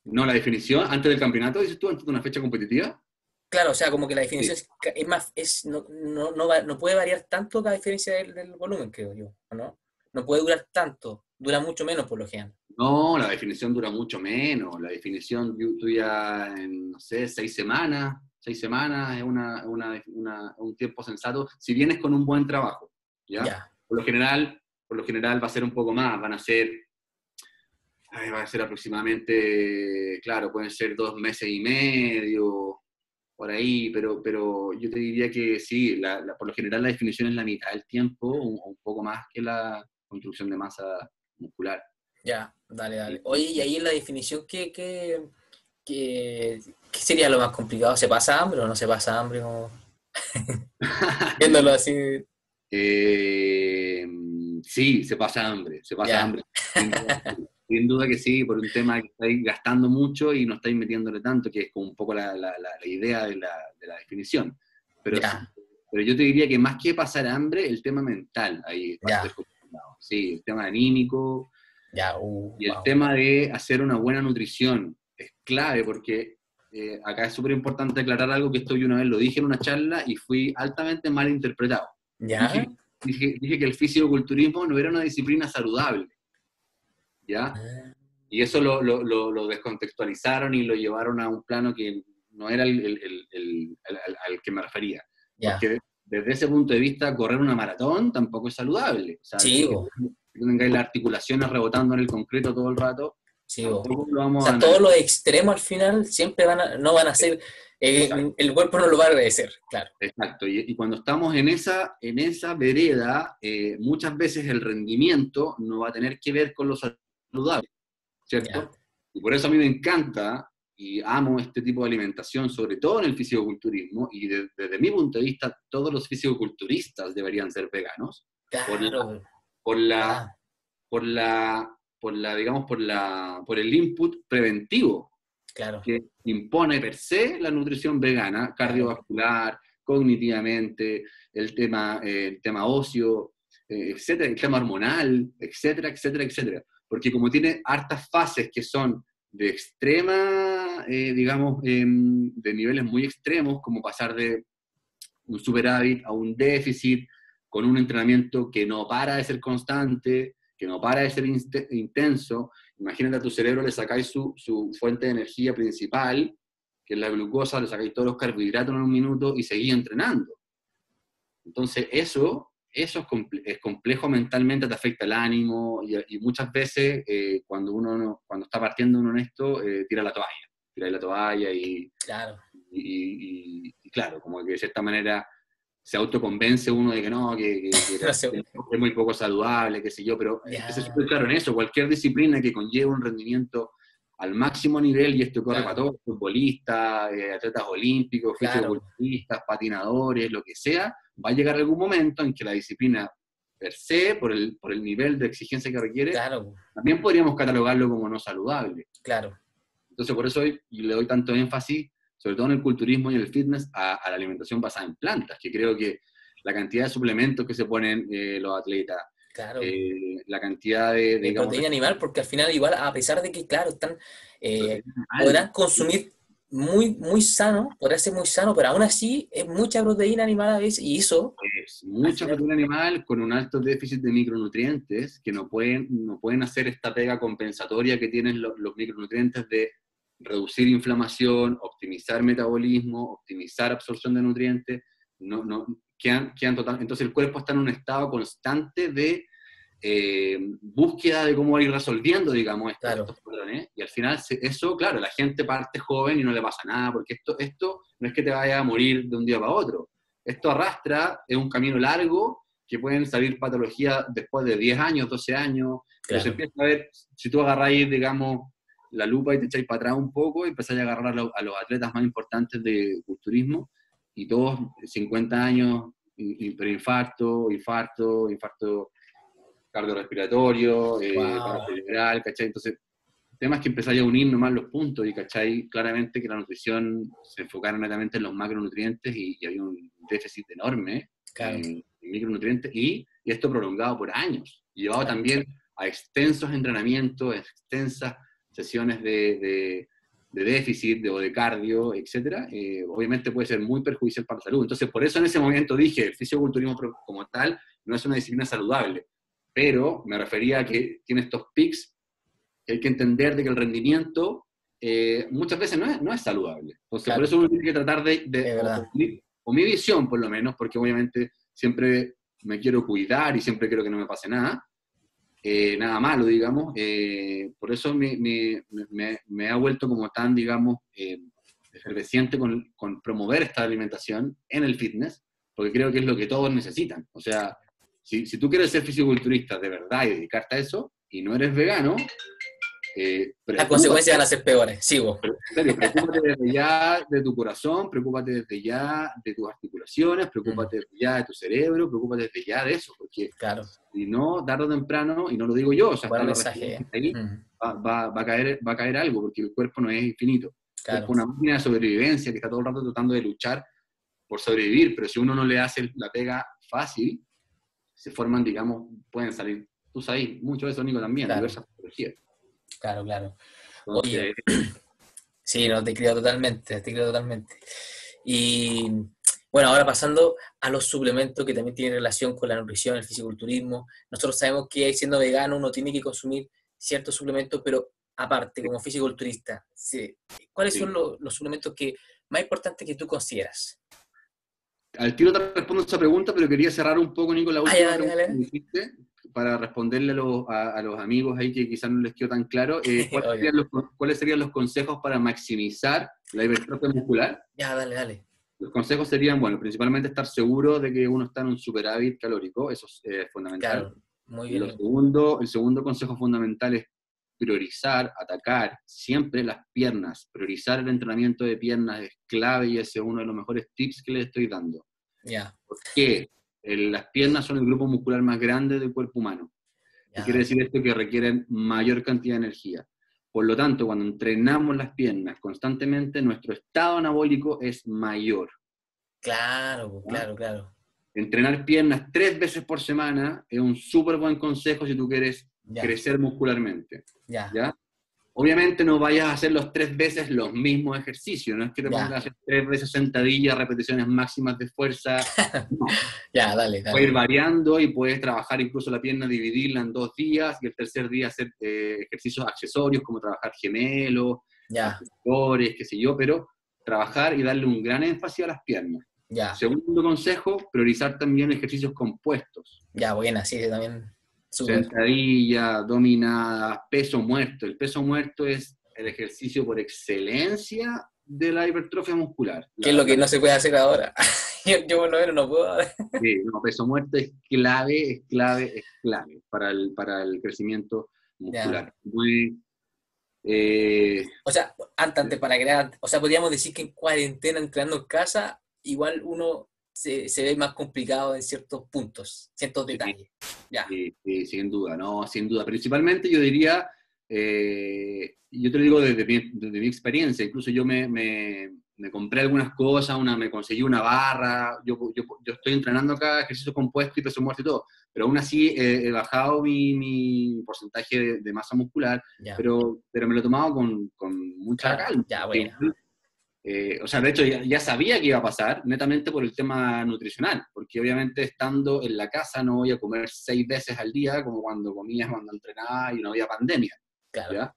no, la definición antes del campeonato, dices tú, antes de una fecha competitiva. Claro, o sea, como que la definición es, más, es, no, no, no, puede variar tanto la diferencia del, volumen, creo yo, ¿no? No puede durar tanto, dura mucho menos por lo general. No, la definición dura mucho menos, la definición tuya en, no sé, seis semanas, seis semanas es una, un tiempo sensato, si vienes con un buen trabajo, ¿ya? Por lo general, por lo general va a ser un poco más, van a ser va a ser aproximadamente, claro, pueden ser dos meses y medio, por ahí, pero, pero yo te diría que sí, por lo general la definición es la mitad del tiempo, o un, poco más que la construcción de masa muscular. Ya, dale, dale. Oye, y ahí en la definición, ¿qué, qué, qué, sería lo más complicado? ¿Se pasa hambre o no se pasa hambre? [LAUGHS] Viéndolo así. Eh, sí, se pasa hambre, se pasa hambre. Sin duda que sí, por un tema que estáis gastando mucho y no estáis metiéndole tanto, que es como un poco la, la, la idea de la, de la, definición. Pero, pero yo te diría que más que pasar hambre, el tema mental ahí está Sí, el tema anímico uh, y el tema de hacer una buena nutrición es clave porque eh, acá es súper importante aclarar algo que esto yo una vez lo dije en una charla y fui altamente mal interpretado. ¿Ya? Dije, dije, que el fisicoculturismo no era una disciplina saludable. ¿ya? Ah. Y eso lo, lo, lo, descontextualizaron y lo llevaron a un plano que no era el, el, el, al que me refería. Porque desde ese punto de vista, correr una maratón tampoco es saludable. O sea, sí, que, tengáis las articulaciones rebotando en el concreto todo el rato. Sí, o sea, todos los extremos al final siempre van a, no van a ser, eh, el cuerpo no lo va a agradecer, claro. Exacto, y, y cuando estamos en esa, en esa vereda, eh, muchas veces el rendimiento no va a tener que ver con los saludable, ¿cierto? Y por eso a mí me encanta y amo este tipo de alimentación, sobre todo en el fisicoculturismo, y desde mi punto de vista, todos los fisicoculturistas deberían ser veganos, por, la, por, la, por, la, por la, digamos, por, la, por el input preventivo claro. que impone per se la nutrición vegana, cardiovascular, cognitivamente, el tema, eh, el tema óseo, eh, etcétera, el tema hormonal, etcétera, etcétera, etcétera porque como tiene hartas fases que son de extrema eh, digamos, em, de niveles muy extremos, como pasar de un superávit a un déficit, con un entrenamiento que no para de ser constante, que no para de ser intenso. Imagínate a tu cerebro, le sacáis su, su fuente de energía principal, que es la glucosa, le sacáis todos los carbohidratos en un minuto y seguís entrenando. Entonces, eso eso es, complejo mentalmente, te afecta el ánimo y, muchas veces eh, cuando uno cuando está partiendo uno en esto, eh, tira la toalla, tira la toalla y claro. Y, claro, como que de cierta manera se autoconvence uno de que no, que, [LAUGHS] es muy poco saludable, qué sé yo, pero es súper claro en eso, cualquier disciplina que conlleve un rendimiento al máximo nivel, y esto corre para todos, futbolistas, eh, atletas olímpicos, claro. patinadores, lo que sea, va a llegar algún momento en que la disciplina per se, por el, por el nivel de exigencia que requiere, también podríamos catalogarlo como no saludable. Claro. Entonces, por eso hoy, y le doy tanto énfasis, sobre todo en el culturismo y el fitness, a, la alimentación basada en plantas, que creo que la cantidad de suplementos que se ponen eh, los atletas, Claro. Eh, la cantidad de, de proteína animal, porque al final igual, a pesar de que, claro, están, eh, podrán consumir muy, muy sano, podrá ser muy sano, pero aún así es mucha proteína animal a veces, y eso... Es mucha proteína animal con un alto déficit de micronutrientes que no pueden, no pueden hacer esta pega compensatoria que tienen los, micronutrientes de reducir inflamación, optimizar metabolismo, optimizar absorción de nutrientes, no, no, quedan, quedan total, entonces el cuerpo está en un estado constante de eh, búsqueda de cómo ir resolviendo, digamos, estos, patrones. Y al final, eso, claro, la gente parte joven y no le pasa nada, porque esto, esto no es que te vaya a morir de un día para otro. Esto arrastra, es un camino largo, que pueden salir patologías después de 10 años, 12 años. Pero se empieza a ver, si tú agarráis, digamos, la lupa y te echáis para atrás un poco y empezáis a agarrar a los atletas más importantes de culturismo, y todos 50 años, hiperinfarto, infarto, infarto cardiorrespiratorio, eh, wow. ¿cachai? Entonces, temas que empezáis a unir nomás los puntos y, ¿cachai? Claramente que la nutrición se enfocara netamente en los macronutrientes y, y había un déficit enorme en, micronutrientes y, y, esto prolongado por años, llevado también a extensos entrenamientos, extensas sesiones de, de, déficit de, o de cardio, etc., eh, obviamente puede ser muy perjudicial para la salud. Entonces, por eso en ese momento dije, el fisioculturismo como tal no es una disciplina saludable pero me refería a que tiene estos pics, hay que entender de que el rendimiento eh, muchas veces no es, no es saludable. Entonces, por eso uno tiene que tratar de, o, mi, visión por lo menos, porque obviamente siempre me quiero cuidar y siempre quiero que no me pase nada, eh, nada malo, digamos. Eh, por eso me, me, me, ha vuelto como tan, digamos, efervesciente con, con, promover esta alimentación en el fitness, porque creo que es lo que todos necesitan. O sea, si, si, tú quieres ser fisiculturista de verdad y dedicarte a eso, y no eres vegano, eh, las consecuencias van a ser peores, sigo. preocúpate desde ya de tu corazón, preocúpate desde ya de tus articulaciones, preocúpate desde ya de tu cerebro, preocúpate desde ya de eso, porque claro. si no, tarde o temprano, y no lo digo yo, o sea, ahí, va, va, a caer, va a caer algo, porque el cuerpo no es infinito. Es una máquina de sobrevivencia que está todo el rato tratando de luchar por sobrevivir, pero si uno no le hace la pega fácil, se forman, digamos, pueden salir, tú sabes, mucho de eso, Nico, también, claro. diversas patologías. Claro, claro. Oye, [CLEARS THROAT] sí, no, te creo totalmente, te creo totalmente. Y bueno, ahora pasando a los suplementos que también tienen relación con la nutrición, el fisiculturismo. Nosotros sabemos que siendo vegano uno tiene que consumir ciertos suplementos, pero aparte, como fisiculturista, ¿cuáles son los, los, suplementos que más importantes que tú consideras? Al tiro te respondo esa pregunta, pero quería cerrar un poco, Nico, la ah, última que dijiste, para responderle a los, a, los, amigos ahí que quizás no les quedó tan claro. Eh, [LAUGHS] ¿cuáles, serían los, consejos para maximizar la hipertrofia muscular? Ya, dale, dale. Los consejos serían, bueno, principalmente estar seguro de que uno está en un superávit calórico, eso es eh, fundamental. Claro, muy bien. segundo, el segundo consejo fundamental es priorizar, atacar siempre las piernas. Priorizar el entrenamiento de piernas es clave y ese es uno de los mejores tips que les estoy dando. Ya. Porque las piernas son el grupo muscular más grande del cuerpo humano. quiere decir esto? Que requieren mayor cantidad de energía. Por lo tanto, cuando entrenamos las piernas constantemente, nuestro estado anabólico es mayor. Claro, claro, claro. Entrenar piernas tres veces por semana es un súper buen consejo si tú quieres crecer muscularmente. Ya. ¿ya? Obviamente no vayas a hacer los tres veces los mismos ejercicios, no es que te Ya. pongas a hacer tres veces sentadillas, repeticiones máximas de fuerza. [LAUGHS] No, Ya, dale, puedes dale. ir variando y puedes trabajar incluso la pierna, dividirla en dos días y el tercer día hacer eh, ejercicios accesorios como trabajar gemelos, Ya, qué sé yo, pero trabajar y darle un gran énfasis a las piernas. ya, Segundo consejo, priorizar también ejercicios compuestos. ya, buena, sí, también. Súper. Sentadilla, dominadas, peso muerto. El peso muerto es el ejercicio por excelencia de la hipertrofia muscular. ¿Qué es lo que no se puede hacer ahora? [LAUGHS] yo, yo por lo menos no puedo. [LAUGHS] Sí, no, peso muerto es clave, es clave, es clave para el, para el crecimiento muscular. Muy, eh, O sea, antes para crear, o sea, podríamos decir que en cuarentena, entrenando en casa, igual uno se, se ve más complicado en ciertos puntos, ciertos detalles. Ya, Sí, sí, sin duda, no, sin duda. Principalmente yo diría, eh, yo te lo digo desde mi, desde mi experiencia, incluso yo me, me- me compré algunas cosas, una, me conseguí una barra, yo, yo, yo estoy entrenando acá ejercicio compuesto y peso muerto y todo, pero aún así eh, he bajado mi, mi porcentaje de, de masa muscular, ya. pero, pero me lo he tomado con, con mucha Claro, calma. ya, bueno. Eh, o sea, de hecho ya, ya sabía que iba a pasar, netamente por el tema nutricional, porque obviamente estando en la casa no voy a comer seis veces al día como cuando comías cuando entrenaba y no había pandemia, Claro, ¿ya?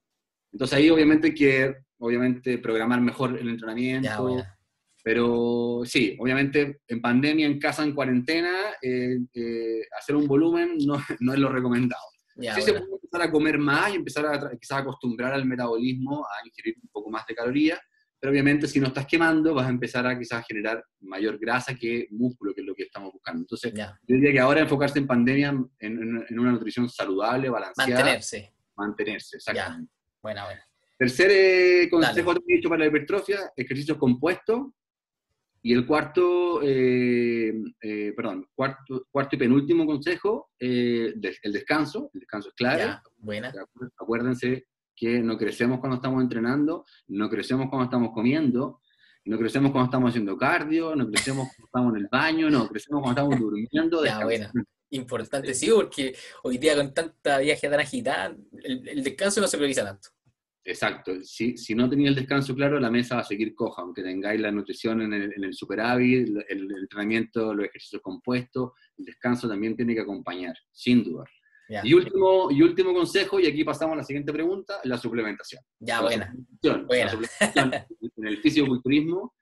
Entonces ahí obviamente hay que obviamente programar mejor el entrenamiento, ya, buena. pero sí, obviamente en pandemia, en casa, en cuarentena, eh, eh, hacer un volumen no, [LAUGHS] no es lo recomendado. Ya, sí se buena. puede empezar a comer más y empezar a, quizás acostumbrar al metabolismo a ingerir un poco más de calorías, pero obviamente si no estás quemando vas a empezar a quizás generar mayor grasa que músculo, que es lo que estamos buscando. Entonces, Ya, yo diría que ahora enfocarse en pandemia, en, en- en una nutrición saludable, balanceada, mantenerse. mantenerse, exactamente. Buena, buena. Tercer eh, consejo que he dicho para la hipertrofia, ejercicios compuestos. Y el cuarto, eh, eh, perdón, cuarto, cuarto y penúltimo consejo, eh, de- el descanso. El descanso es clave. Ya, buena. Acuérdense que no crecemos cuando estamos entrenando, no crecemos cuando estamos comiendo, no crecemos cuando estamos haciendo cardio, no crecemos cuando estamos en el baño, no, crecemos cuando estamos durmiendo. [LAUGHS] Ya, buena. Importante, sí, porque hoy día con tanta viaje tan agitada, el, el descanso no se prioriza tanto. Exacto. Si, si no tenéis el descanso claro, la mesa va a seguir coja, aunque tengáis la nutrición en el, en el superávit, el, el entrenamiento, los ejercicios compuestos, el descanso también tiene que acompañar, sin duda. Ya, Y último, y último consejo, y aquí pasamos a la siguiente pregunta, la suplementación. ya La buena. suplementación, Buena. la suplementación [LAUGHS] en el fisiculturismo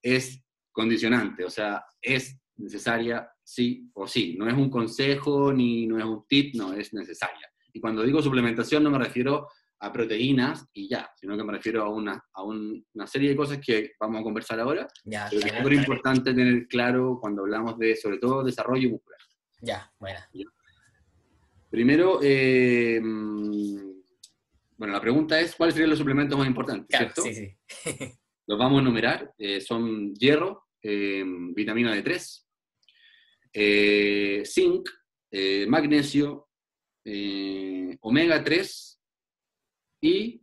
es condicionante, o sea, es necesaria sí o sí. No es un consejo ni no es un tip, no, es necesaria. Y cuando digo suplementación no me refiero a proteínas y ya, sino que me refiero a una, a un- una serie de cosas que vamos a conversar ahora, Ya, pero es súper importante tener claro cuando hablamos de, sobre todo, desarrollo muscular. Ya, buena. Primero, eh, mm, bueno, la pregunta es, ¿cuáles serían los suplementos más importantes? Claro, ¿cierto? sí, sí. [LAUGHS] Los vamos a enumerar. eh, son hierro, eh, vitamina D3, eh, zinc, magnesio, omega 3 y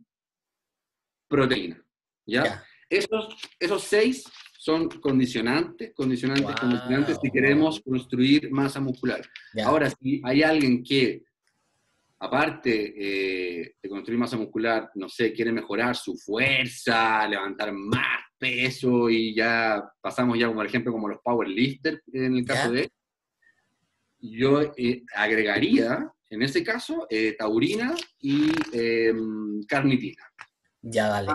proteína. ¿ya? Ya, Esos, esos seis son condicionantes, condicionantes, Wow. condicionantes si queremos construir masa muscular. Ahora, si hay alguien que, aparte eh, de construir masa muscular, no sé, quiere mejorar su fuerza, levantar más peso y ya pasamos ya, como por ejemplo, como los powerlifters en el caso Ya. de, yo eh, agregaría, en ese caso, eh, taurina y eh, carnitina. ya, dale.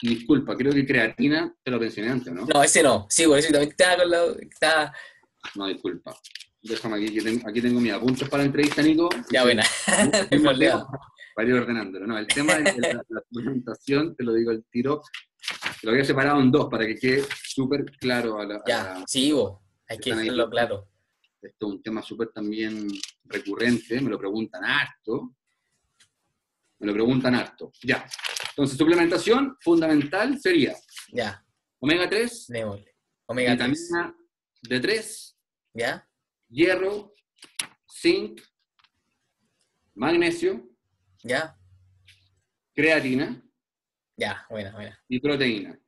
Disculpa, creo que creatina te lo mencioné antes, ¿no? No, ese no. Sí, por eso también estaba con la. Estaba... No, disculpa. Déjame aquí, que tengo, aquí tengo mis apuntes para la entrevista, Nico. Ya, buena. [LAUGHS] Para [LAUGHS] ir ordenándolo. No, el tema de la, la suplementación, te lo digo al tiro, lo había separado en dos para que quede súper claro. A la, a Ya, la- sí, vos. Hay que ahí. dejarlo claro. esto es un tema súper también recurrente, me lo preguntan harto. Me lo preguntan harto. Ya. Entonces, suplementación fundamental sería Ya, omega 3, démosle. Omega 3. vitamina D3, ¿Ya? hierro, zinc, magnesio, ¿Ya? creatina, Ya, buena, buena. y proteína.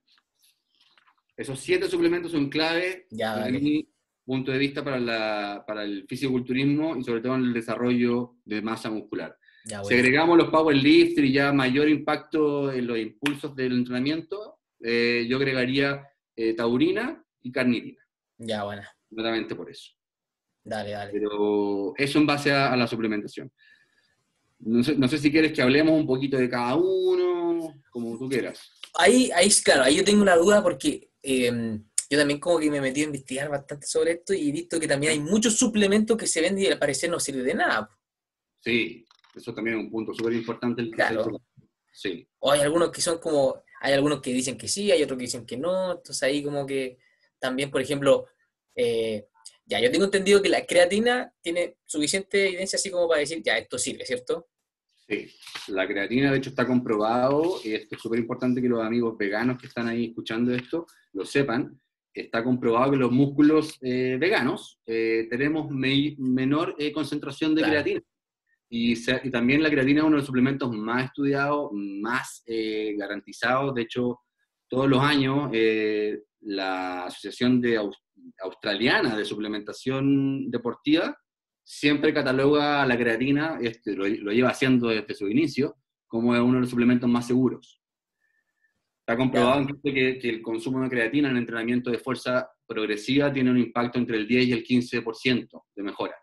Esos siete suplementos son clave Ya, desde dale. mi punto de vista para, la- para el fisiculturismo y sobre todo en el desarrollo de masa muscular. Si agregamos los powerlifters y ya mayor impacto en los impulsos del entrenamiento, eh, yo agregaría eh, taurina y carnitina. Ya, bueno. Nuevamente por eso. Dale, dale. Pero eso en base a, la suplementación. No sé, si quieres que hablemos un poquito de cada uno, como tú quieras. Ahí, ahí claro, ahí yo tengo una duda porque em, yo también como que me metí a investigar bastante sobre esto y he visto que también hay muchos suplementos que se venden y al parecer no sirve de nada. Sí, eso también es un punto súper importante. Claro. Sí. O hay algunos que son como, hay algunos que dicen que sí, hay otros que dicen que no, entonces ahí como que también, por ejemplo, eh, ya, yo tengo entendido que la creatina tiene suficiente evidencia así como para decir, ya, esto sirve, ¿cierto? Sí, la creatina de hecho está comprobado, y esto es súper importante que los amigos veganos que están ahí escuchando esto lo sepan, está comprobado que los músculos eh, veganos eh, tenemos menor concentración de creatina. Y, también la creatina es uno de los suplementos más estudiados, más eh, garantizados. De hecho, todos los años eh, la Asociación de Australiana de Suplementación Deportiva siempre cataloga la creatina, este, lo, lleva haciendo desde su inicio, como uno de los suplementos más seguros. Está comprobado que, que, el consumo de creatina en entrenamiento de fuerza progresiva tiene un impacto entre el 10 y el 15% de mejora.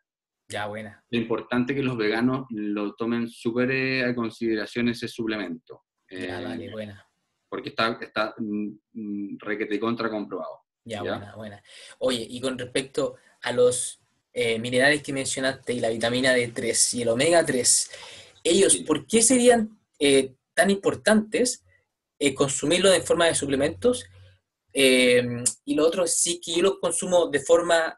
Ya, buena. Lo importante es que los veganos lo tomen súper eh, a consideración ese suplemento. Ya, eh, buena. Porque está, está mm, mm, requete contra comprobado. Ya, buena, buena. Oye, y con respecto a los eh, minerales que mencionaste y la vitamina D3 y el omega 3, ellos, ¿por qué serían tan importantes consumirlos en forma de suplementos? y lo otro sí que yo los consumo de forma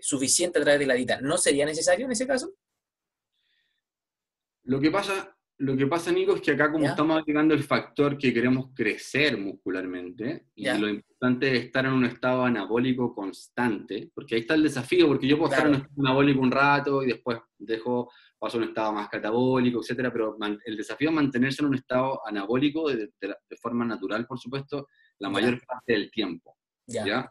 suficiente a través de la dieta, ¿no sería necesario en ese caso? Lo que pasa, lo que pasa Nico, es que acá como estamos agregando el factor que queremos crecer muscularmente, y lo importante es estar en un estado anabólico constante, porque ahí está el desafío, porque yo puedo estar en un estado anabólico un rato y después dejo, paso a un estado más catabólico, etcétera, pero el desafío es mantenerse en un estado anabólico de, forma natural, por supuesto, la mayor parte del tiempo. ¿ya?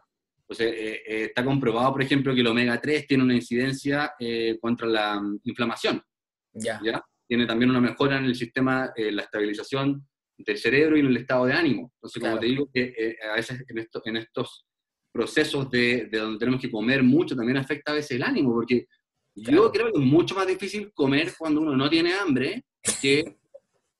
Entonces, eh, eh, está comprobado, por ejemplo, que el omega 3 tiene una incidencia eh, contra la mm, inflamación. Ya. Tiene también una mejora en el sistema, la estabilización del cerebro y en el estado de ánimo. Entonces, como te digo, que a veces en, esto, en estos procesos de, de, donde tenemos que comer mucho, también afecta a veces el ánimo, porque yo creo que es mucho más difícil comer cuando uno no tiene hambre que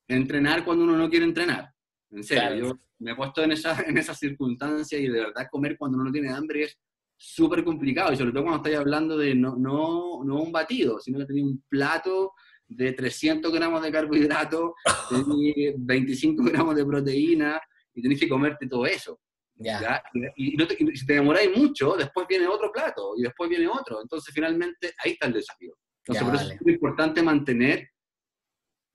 entrenar cuando uno no quiere entrenar. En serio, yo me he puesto en esa, [LAUGHS] en esa circunstancia y de verdad comer cuando uno no tiene hambre es súper complicado, y sobre todo cuando estáis hablando de no, no, no un batido, sino que tenéis un plato de 300 gramos de carbohidratos, [LAUGHS] 25 gramos de proteína, y tenéis que comerte todo eso. Ya. Y, si te demoráis mucho, después viene otro plato, y después viene otro. Entonces, finalmente, ahí está el desafío. Entonces, por eso es muy importante mantener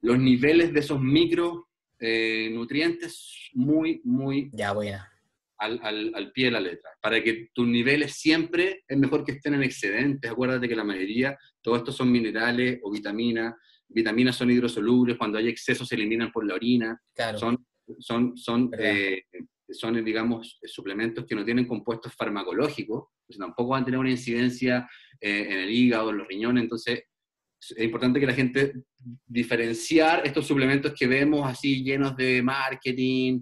los niveles de esos micro eh, nutrientes muy, muy ya, buena. Al, al, pie de la letra, para que tus niveles siempre es mejor que estén en excedentes. Acuérdate que la mayoría, todos estos son minerales o vitaminas. Vitaminas son hidrosolubles, cuando hay exceso se eliminan por la orina. Son, son, son, eh, son, digamos, suplementos que no tienen compuestos farmacológicos, pues tampoco van a tener una incidencia eh, en el hígado, en los riñones. Entonces, es importante que la gente diferenciar estos suplementos que vemos así llenos de marketing.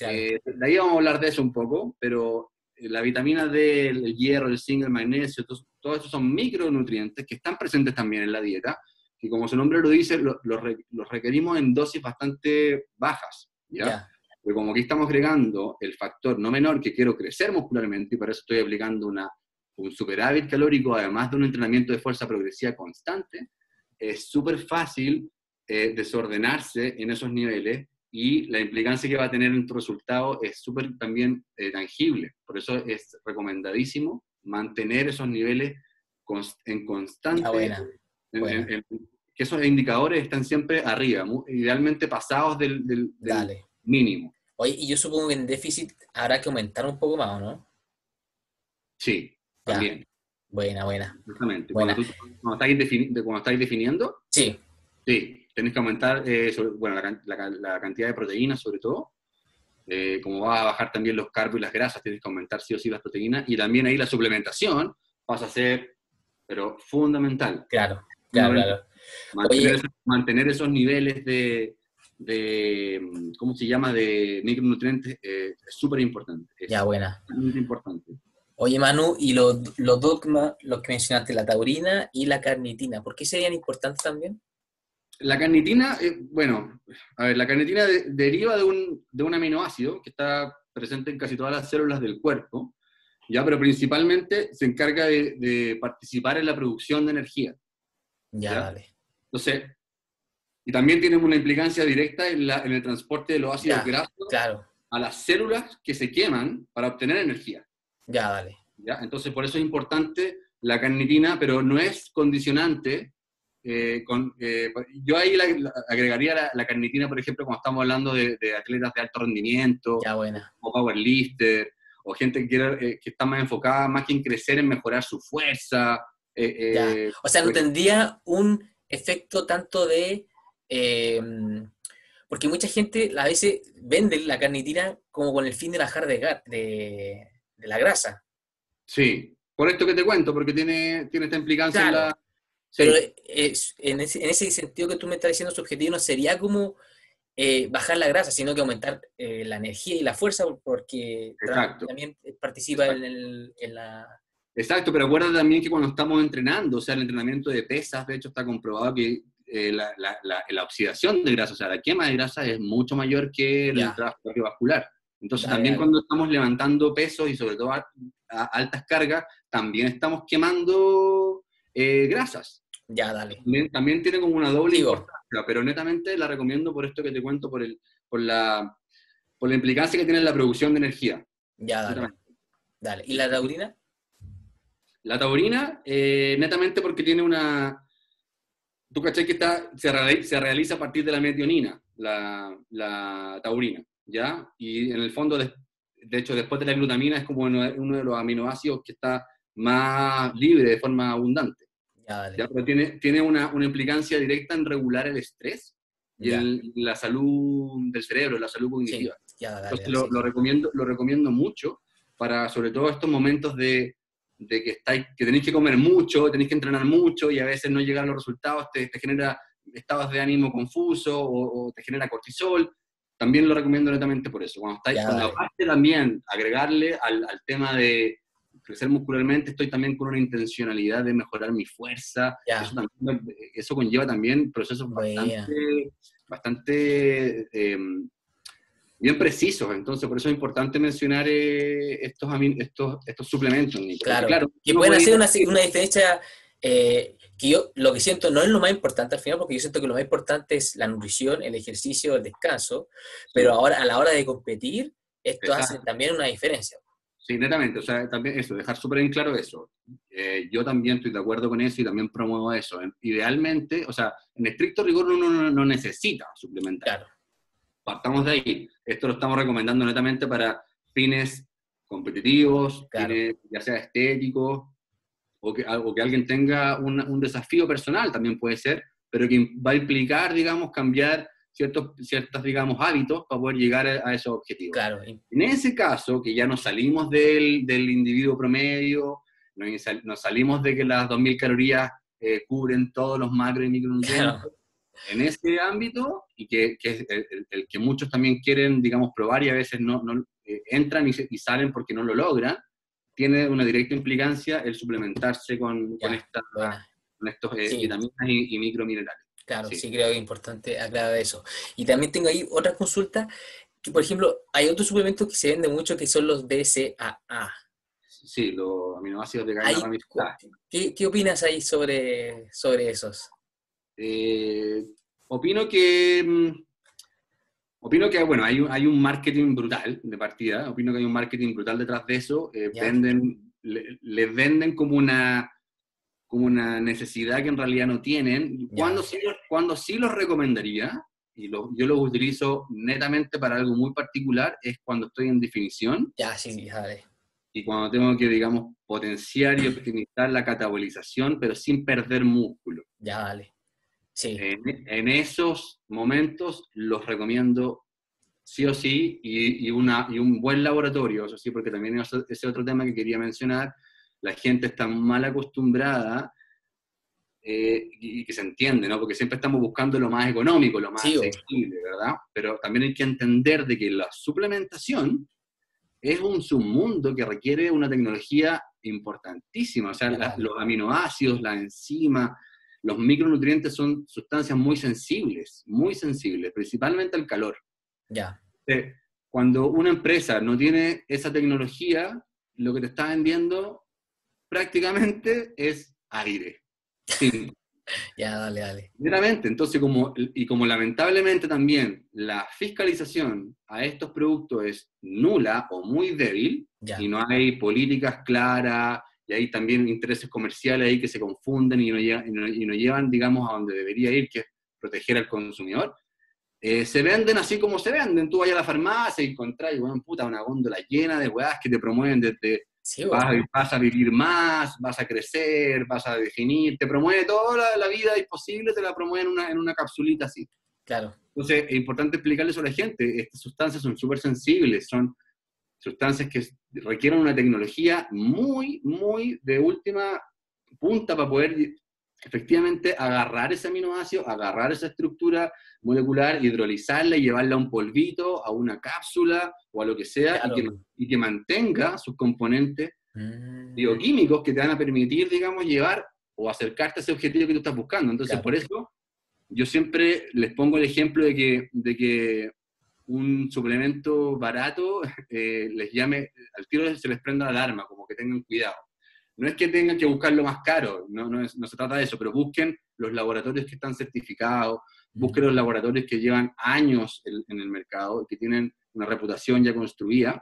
Eh, de ahí vamos a hablar de eso un poco, pero eh, la vitamina D, el hierro, el zinc, el magnesio, todos, todos estos son micronutrientes que están presentes también en la dieta, y como su nombre lo dice, los requerimos en dosis bastante bajas. ¿ya? Pero como aquí estamos agregando el factor no menor que quiero crecer muscularmente, y para eso estoy aplicando una, un superávit calórico, además de un entrenamiento de fuerza progresiva constante, es súper fácil eh, desordenarse en esos niveles y la implicancia que va a tener en tu resultado es súper también eh, tangible. Por eso es recomendadísimo mantener esos niveles en constante. Ah, que esos indicadores están siempre arriba, idealmente pasados del, del, mínimo. Oye, y yo supongo que en déficit habrá que aumentar un poco más, ¿no? Sí, también. Buena, buena. Exactamente. Cuando, estáis definiendo, sí. Sí, tenéis que aumentar eh, bueno, la, cantidad de proteínas sobre todo. Eh, como va a bajar también los carbos y las grasas, tienes que aumentar sí o sí las proteínas. Y también ahí la suplementación pasa a ser, pero fundamental. Claro, claro, claro. Mantener, esos, niveles de, de, ¿cómo se llama?, de micronutrientes eh, es súper importante. ya, buena. Muy importante. Oye, Manu, y los, los dogmas, los que mencionaste, la taurina y la carnitina, ¿por qué serían importantes también? La carnitina, eh, bueno, a ver, la carnitina deriva de un, de un aminoácido que está presente en casi todas las células del cuerpo, ya, pero principalmente se encarga de, participar en la producción de energía. Ya, vale. Entonces, y también tiene una implicancia directa en, la, en el transporte de los ácidos grasos claro. a las células que se queman para obtener energía. Ya, vale. ¿Ya? Entonces, por eso es importante la carnitina, pero no es condicionante. Eh, con, eh, yo ahí agregaría la, carnitina, por ejemplo, cuando estamos hablando de, atletas de alto rendimiento, ya, buena. o powerlifter, o gente que, quiere, eh, que está más enfocada más que en crecer, en mejorar su fuerza. o sea, no pues tendría un efecto tanto de... porque mucha gente a veces vende la carnitina como con el fin de bajar de, de, de la grasa. Sí, por esto que te cuento, porque tiene, tiene esta implicancia en la... Pero es, en, ese, en, ese, sentido que tú me estás diciendo, su objetivo no sería como eh, bajar la grasa, sino que aumentar eh, la energía y la fuerza, porque también participa en, la... Exacto, pero acuerda también que cuando estamos entrenando, o sea, el entrenamiento de pesas, de hecho está comprobado que eh, la, la, la, oxidación de grasa, o sea, la quema de grasa es mucho mayor que el entrada cardiovascular. Entonces también cuando estamos levantando pesos y sobre todo a, altas cargas, también estamos quemando eh, grasas. Ya, dale. También, tiene como una doble importancia, pero netamente la recomiendo por esto que te cuento, por, el, por, la, por la implicancia que tiene en la producción de energía. Ya, dale. Dale. ¿Y la taurina? La taurina, eh, netamente porque tiene una... Tú caché que está, se, realiza, a partir de la metionina, la, la taurina. ¿Ya? Y en el fondo, de, hecho, después de la glutamina es como uno, de los aminoácidos que está más libre de forma abundante. Ya, Pero tiene, tiene una, una, implicancia directa en regular el estrés y en la salud del cerebro, la salud cognitiva. Entonces lo, lo, recomiendo, lo recomiendo mucho para, sobre todo, estos momentos de, de que, estáis, que tenéis que comer mucho, tenéis que entrenar mucho y a veces no llegan los resultados, te, te genera estados de ánimo confuso o, o, te genera cortisol también lo recomiendo netamente por eso. Cuando estáis, con la parte también, agregarle al, al, tema de crecer muscularmente, estoy también con una intencionalidad de mejorar mi fuerza. Eso, también, eso, conlleva también procesos bastante, bastante em, bien precisos. Entonces, por eso es importante mencionar eh, estos, estos, estos suplementos. Claro, claro, que pueden hacer una, una diferencia eh, que yo lo que siento no es lo más importante al final, porque yo siento que lo más importante es la nutrición, el ejercicio, el descanso, pero ahora a la hora de competir, esto hace también una diferencia. Sí, netamente, o sea, también eso, dejar súper en claro eso. Eh, yo también estoy de acuerdo con eso y también promuevo eso. Idealmente, o sea, en estricto rigor uno no, necesita suplementar. Claro. Partamos de ahí. Esto lo estamos recomendando netamente para fines competitivos, fines ya sea estéticos, o que, que alguien tenga un, desafío personal también puede ser, pero que va a implicar, digamos, cambiar ciertos, ciertos digamos, hábitos para poder llegar a, esos objetivos. Claro. En ese caso, que ya nos salimos del, del individuo promedio, nos, salimos de que las 2.000 calorías eh, cubren todos los macro y micronutrientes, en ese ámbito, y que, que es el, que muchos también quieren, digamos, probar y a veces no, no eh, entran y, y, salen porque no lo logran, tiene una directa implicancia el suplementarse con, con, estos eh, vitaminas y, microminerales. Claro, sí. creo que es importante aclarar eso. Y también tengo ahí otra consulta, que por ejemplo, hay otros suplementos que se venden mucho que son los BCAA. Sí, los aminoácidos de cadena ¿qué, ¿Qué, opinas ahí sobre, sobre esos? Eh, opino que mm, Opino que, bueno, hay un, hay un marketing brutal de partida, opino que hay un marketing brutal detrás de eso, eh, venden, les venden como una, como una necesidad que en realidad no tienen. Cuando sí, cuando sí los recomendaría, y yo los utilizo netamente para algo muy particular, es cuando estoy en definición. Ya, sí, vale. Y cuando tengo que, digamos, potenciar y optimizar la catabolización, pero sin perder músculo. Ya, vale. En, esos momentos los recomiendo sí o sí y, una, y un buen laboratorio, eso sí, porque también ese otro tema que quería mencionar, la gente está mal acostumbrada eh, y que se entiende, ¿no? Porque siempre estamos buscando lo más económico, lo más Sí, accesible, ¿verdad? Pero también hay que entender de que la suplementación es un submundo que requiere una tecnología importantísima. O sea, la- los aminoácidos, las enzimas, los micronutrientes son sustancias muy sensibles, muy sensibles, principalmente al calor. Ya, Eh, Cuando una empresa no tiene esa tecnología, lo que te está vendiendo prácticamente es aire. Sí, [LAUGHS] ya, dale, dale. Meramente, entonces, como, y como lamentablemente también la fiscalización a estos productos es nula o muy débil, Ya, y no hay políticas claras, y hay también intereses comerciales ahí que se confunden y no, llegan, y no, y no llevan, digamos, a donde debería ir, que es proteger al consumidor, eh, se venden así como se venden. Tú vas a la farmacia y encontrás, bueno, puta, una góndola llena de weas que te promueven desde sí, vas, a- vas a vivir más, vas a crecer, vas a definir, te promueve toda la, la vida posible, te la promueve en una, en una capsulita así. claro, Entonces, es importante explicarle eso a la gente. Estas sustancias son súper sensibles, son sustancias que requieren una tecnología muy, muy de última punta para poder efectivamente agarrar ese aminoácido, agarrar esa estructura molecular, hidrolizarla y llevarla a un polvito, a una cápsula o a lo que sea, Claro. y, que, y que mantenga sus componentes Mm, bioquímicos que te van a permitir, digamos, llevar o acercarte a ese objetivo que tú estás buscando. Entonces, Claro. por eso, yo siempre les pongo el ejemplo de que, de que un suplemento barato [LAUGHS] eh, les llame, al tiro se les prenda la alarma, como que tengan cuidado. No es que tengan que buscar lo más caro, no, no, es- no se trata de eso, pero busquen los laboratorios que están certificados, busquen los laboratorios que llevan años en, en el mercado y que tienen una reputación ya construida.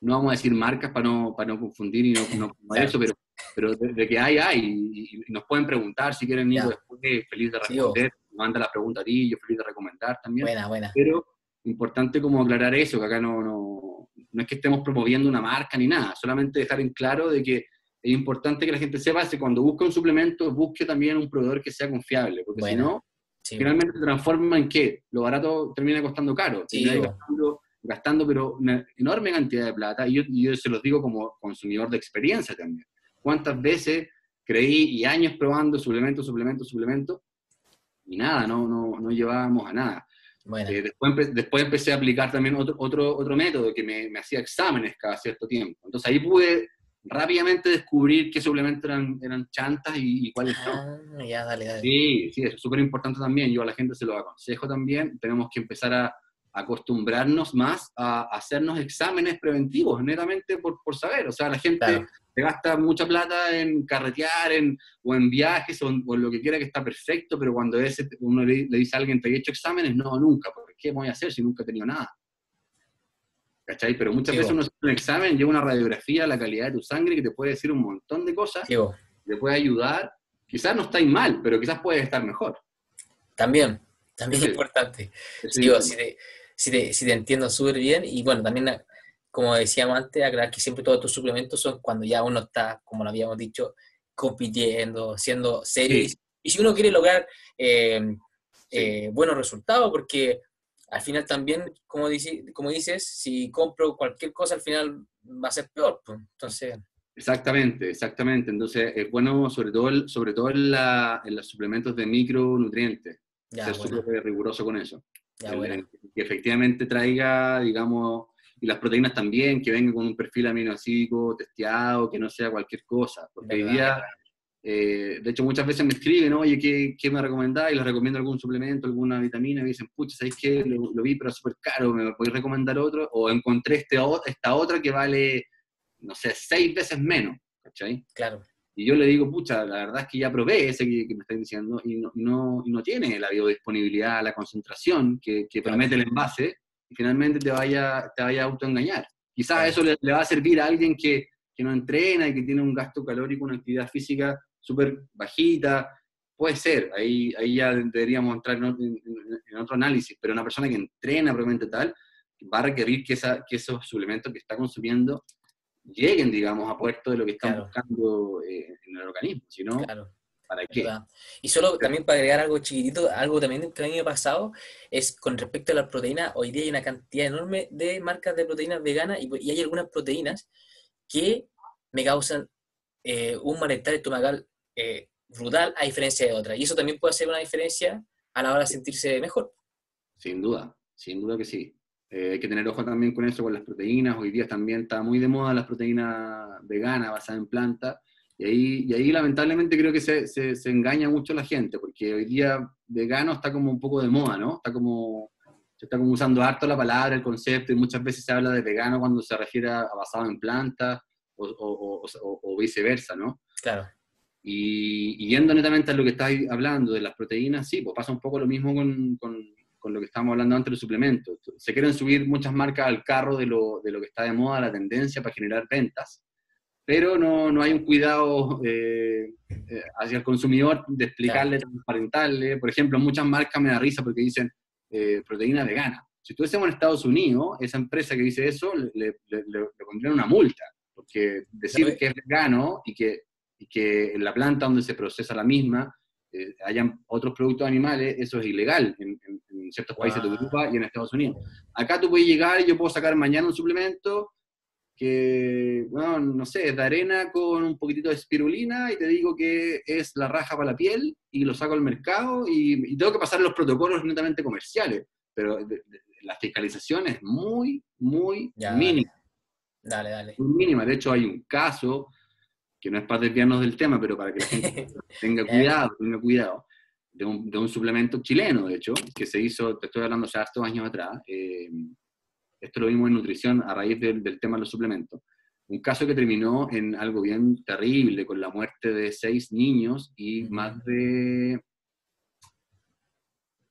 No vamos a decir marcas para no, para no confundir y no, no [LAUGHS] eso, pero, pero de, de que hay, hay. Y, y nos pueden preguntar si quieren ir después, feliz de Sí, responder. Manda la pregunta a ti, yo feliz de recomendar también. buena, buena. Pero importante como aclarar eso, que acá no, no, no es que estemos promoviendo una marca ni nada, solamente dejar en claro de que es importante que la gente sepa que cuando busca un suplemento, busque también un proveedor que sea confiable, porque si Bueno. no, Sí, finalmente se transforma en que lo barato termina costando caro, Sí, termina bueno. gastando, gastando pero una enorme cantidad de plata, y yo, y yo se los digo como consumidor de experiencia también. ¿Cuántas veces creí y años probando suplemento, suplemento, suplemento, y nada, no, no, no llevábamos a nada. Eh, después, empe- después empecé a aplicar también otro, otro, otro método que me, me hacía exámenes cada cierto tiempo. Entonces ahí pude rápidamente descubrir qué suplementos eran, eran chantas y, y cuáles no. Ah, ya, dale, dale. Sí, sí, eso es súper importante también. Yo a la gente se lo aconsejo también. Tenemos que empezar a acostumbrarnos más a hacernos exámenes preventivos, netamente por, por saber. O sea, la gente Claro. Se gasta mucha plata en carretear en, o en viajes o en, o lo que quiera que está perfecto, pero cuando ese, uno le, le dice a alguien, ¿te he hecho exámenes? No, nunca. ¿Por qué voy a hacer si nunca he tenido nada? ¿Cachai? Pero muchas Sí, veces uno hace un examen, lleva una radiografía, la calidad de tu sangre, que te puede decir un montón de cosas, Sí, vos. te puede ayudar. Quizás no estáis mal, pero quizás puedes estar mejor. También, también Sí. es importante. Sí, el vos, si te, si te, si te entiendo súper bien, y bueno, también, como decíamos antes, aclarar que siempre todos tus suplementos son cuando ya uno está, como lo habíamos dicho, compitiendo, siendo serio. Sí. Y, si uno quiere lograr eh, eh, buenos resultados, porque al final también, como, dice, como dices, si compro cualquier cosa, al final va a ser peor. pues. Entonces, Exactamente, exactamente. Entonces es bueno, sobre todo, el- sobre todo en, la- en los suplementos de micronutrientes, ya, ser bueno, súper riguroso con eso. ya, El- bueno. el que efectivamente traiga, digamos, y las proteínas también, que venga con un perfil aminoácido testeado, que no sea cualquier cosa. Porque hoy día, eh, de hecho, muchas veces me escriben, oye, ¿qué, qué me recomendáis? Y les recomiendo algún suplemento, alguna vitamina, y me dicen, pucha, ¿sabéis qué? Lo, lo vi, pero es súper caro, ¿me podéis recomendar otro? O encontré este, esta otra que vale, no sé, seis veces menos, ¿cachai? Claro, Y yo le digo, pucha, la verdad es que ya probé ese que, que me estáis diciendo y no, no, y no tiene la biodisponibilidad, la concentración que, promete el envase y finalmente te vaya, te vaya a autoengañar. Quizás eso le, le va a servir a alguien que, que no entrena y que tiene un gasto calórico, una actividad física súper bajita. Puede ser, ahí, ahí ya deberíamos entrar en, otro- en- otro análisis, pero una persona que entrena probablemente tal, va a requerir que, esa, que esos suplementos que está consumiendo lleguen, digamos, a puerto de lo que Claro. buscando eh, en el organismo. Si no, claro. ¿Para qué? ¿verdad? Y solo también para agregar algo chiquitito, algo también que a mí me ha pasado, es con respecto a las proteínas, hoy día hay una cantidad enorme de marcas de proteínas veganas y, y hay algunas proteínas que me causan eh, un malestar estomacal eh, brutal a diferencia de otra. Y eso también puede hacer una diferencia a la hora de sentirse mejor. Sin duda, sin duda que sí. Eh, hay que tener ojo también con eso, con las proteínas. Hoy día también está muy de moda las proteínas veganas basadas en planta. Y ahí, y ahí lamentablemente creo que se, se, se, engaña mucho la gente, porque hoy día vegano está como un poco de moda, ¿no? Está como, se está como usando harto la palabra, el concepto, y muchas veces se habla de vegano cuando se refiere a basado en plantas o, o, o, viceversa, ¿no? Claro. Y, y, yendo netamente a lo que estás hablando de las proteínas, sí, pues pasa un poco lo mismo con, con, con lo que estábamos hablando antes de los suplementos. Se quieren subir muchas marcas al carro de lo, de lo que está de moda, la tendencia para generar ventas pero no, no hay un cuidado eh, eh, hacia el consumidor de explicarle, transparentarle. Por ejemplo, muchas marcas me da risa porque dicen eh, proteína vegana. Si estuviésemos en Estados Unidos, esa empresa que dice eso le, le, le, pondrían una multa, porque decir que es vegano y que, y que en la planta donde se procesa la misma hayan otros productos animales, eso es ilegal en, en, ciertos países de Europa y en Estados Unidos. Acá tú puedes llegar y yo puedo sacar mañana un suplemento que, bueno, no sé, es de arena con un poquitito de espirulina y te digo que es la raja para la piel y lo saco al mercado y, tengo que pasar los protocolos netamente comerciales, pero la fiscalización es muy, muy mínima. Dale, dale. Muy mínima. De hecho, hay un caso que no es para desviarnos del tema, pero para que la gente [LAUGHS] tenga cuidado, tenga cuidado, de un, de un, suplemento chileno, de hecho, que se hizo, te estoy hablando ya estos años atrás, eh, esto lo vimos en nutrición a raíz del, tema de los suplementos. Un caso que terminó en algo bien terrible, con la muerte de seis niños y más de,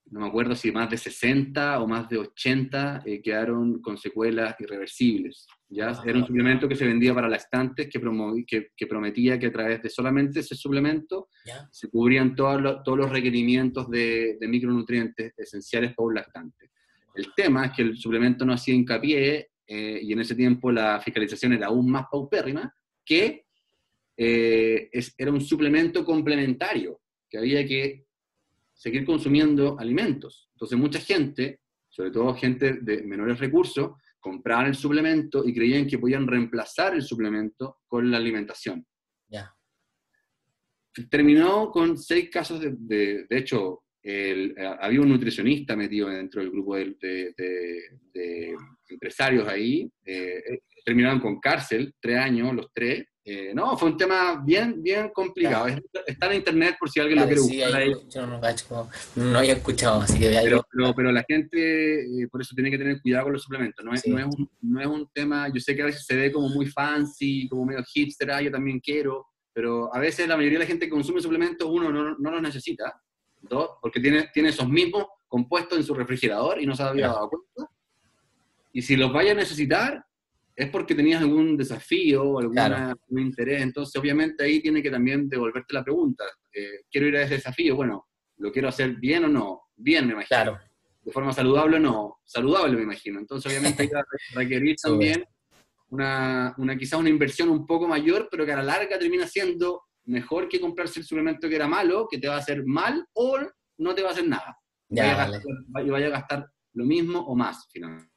no me acuerdo si más de 60 o más de 80 eh, quedaron con secuelas irreversibles. ¿ya? Era un suplemento que se vendía para lactantes que, que, que, prometía que a través de solamente ese suplemento se cubrían todos los, todos los requerimientos de, de, micronutrientes esenciales para un lactante. El tema es que el suplemento no hacía hincapié, eh, y en ese tiempo la fiscalización era aún más paupérrima, que eh, era un suplemento complementario, que había que seguir consumiendo alimentos. Entonces mucha gente, sobre todo gente de menores recursos, compraban el suplemento y creían que podían reemplazar el suplemento con la alimentación. Ya. Terminó con seis casos de, de, de hecho, el, eh, había un nutricionista metido dentro del grupo de, de, empresarios ahí, eh, eh, terminaron con cárcel, tres años, los tres. no, fue un tema bien, bien complicado. Está en internet por si alguien lo quiere buscar. ahí. Yo no, no, había escuchado, así que pero, pero, la gente, por eso tiene que tener cuidado con los suplementos. No es, no, es un, no es un tema, yo sé que a veces se ve como muy fancy, como medio hipster, ah, yo también quiero, pero a veces la mayoría de la gente que consume suplementos, uno no, no los necesita Dos, porque tiene, tiene esos mismos compuestos en su refrigerador y no se había dado cuenta. Y si los vaya a necesitar, es porque tenías algún desafío o algún interés. Entonces, obviamente, ahí tiene que también devolverte la pregunta. Eh, ¿Quiero ir a ese desafío? Bueno, ¿lo quiero hacer bien o no? Bien, me imagino. Claro. ¿De forma saludable o no? Saludable, me imagino. Entonces, obviamente, hay [LAUGHS] que requerir también una, una, quizás una inversión un poco mayor, pero que a la larga termina siendo mejor que comprarse el suplemento que era malo, que te va a hacer mal o no te va a hacer nada. Ya, vaya, vale. a gastar, vaya a gastar lo mismo o más, finalmente.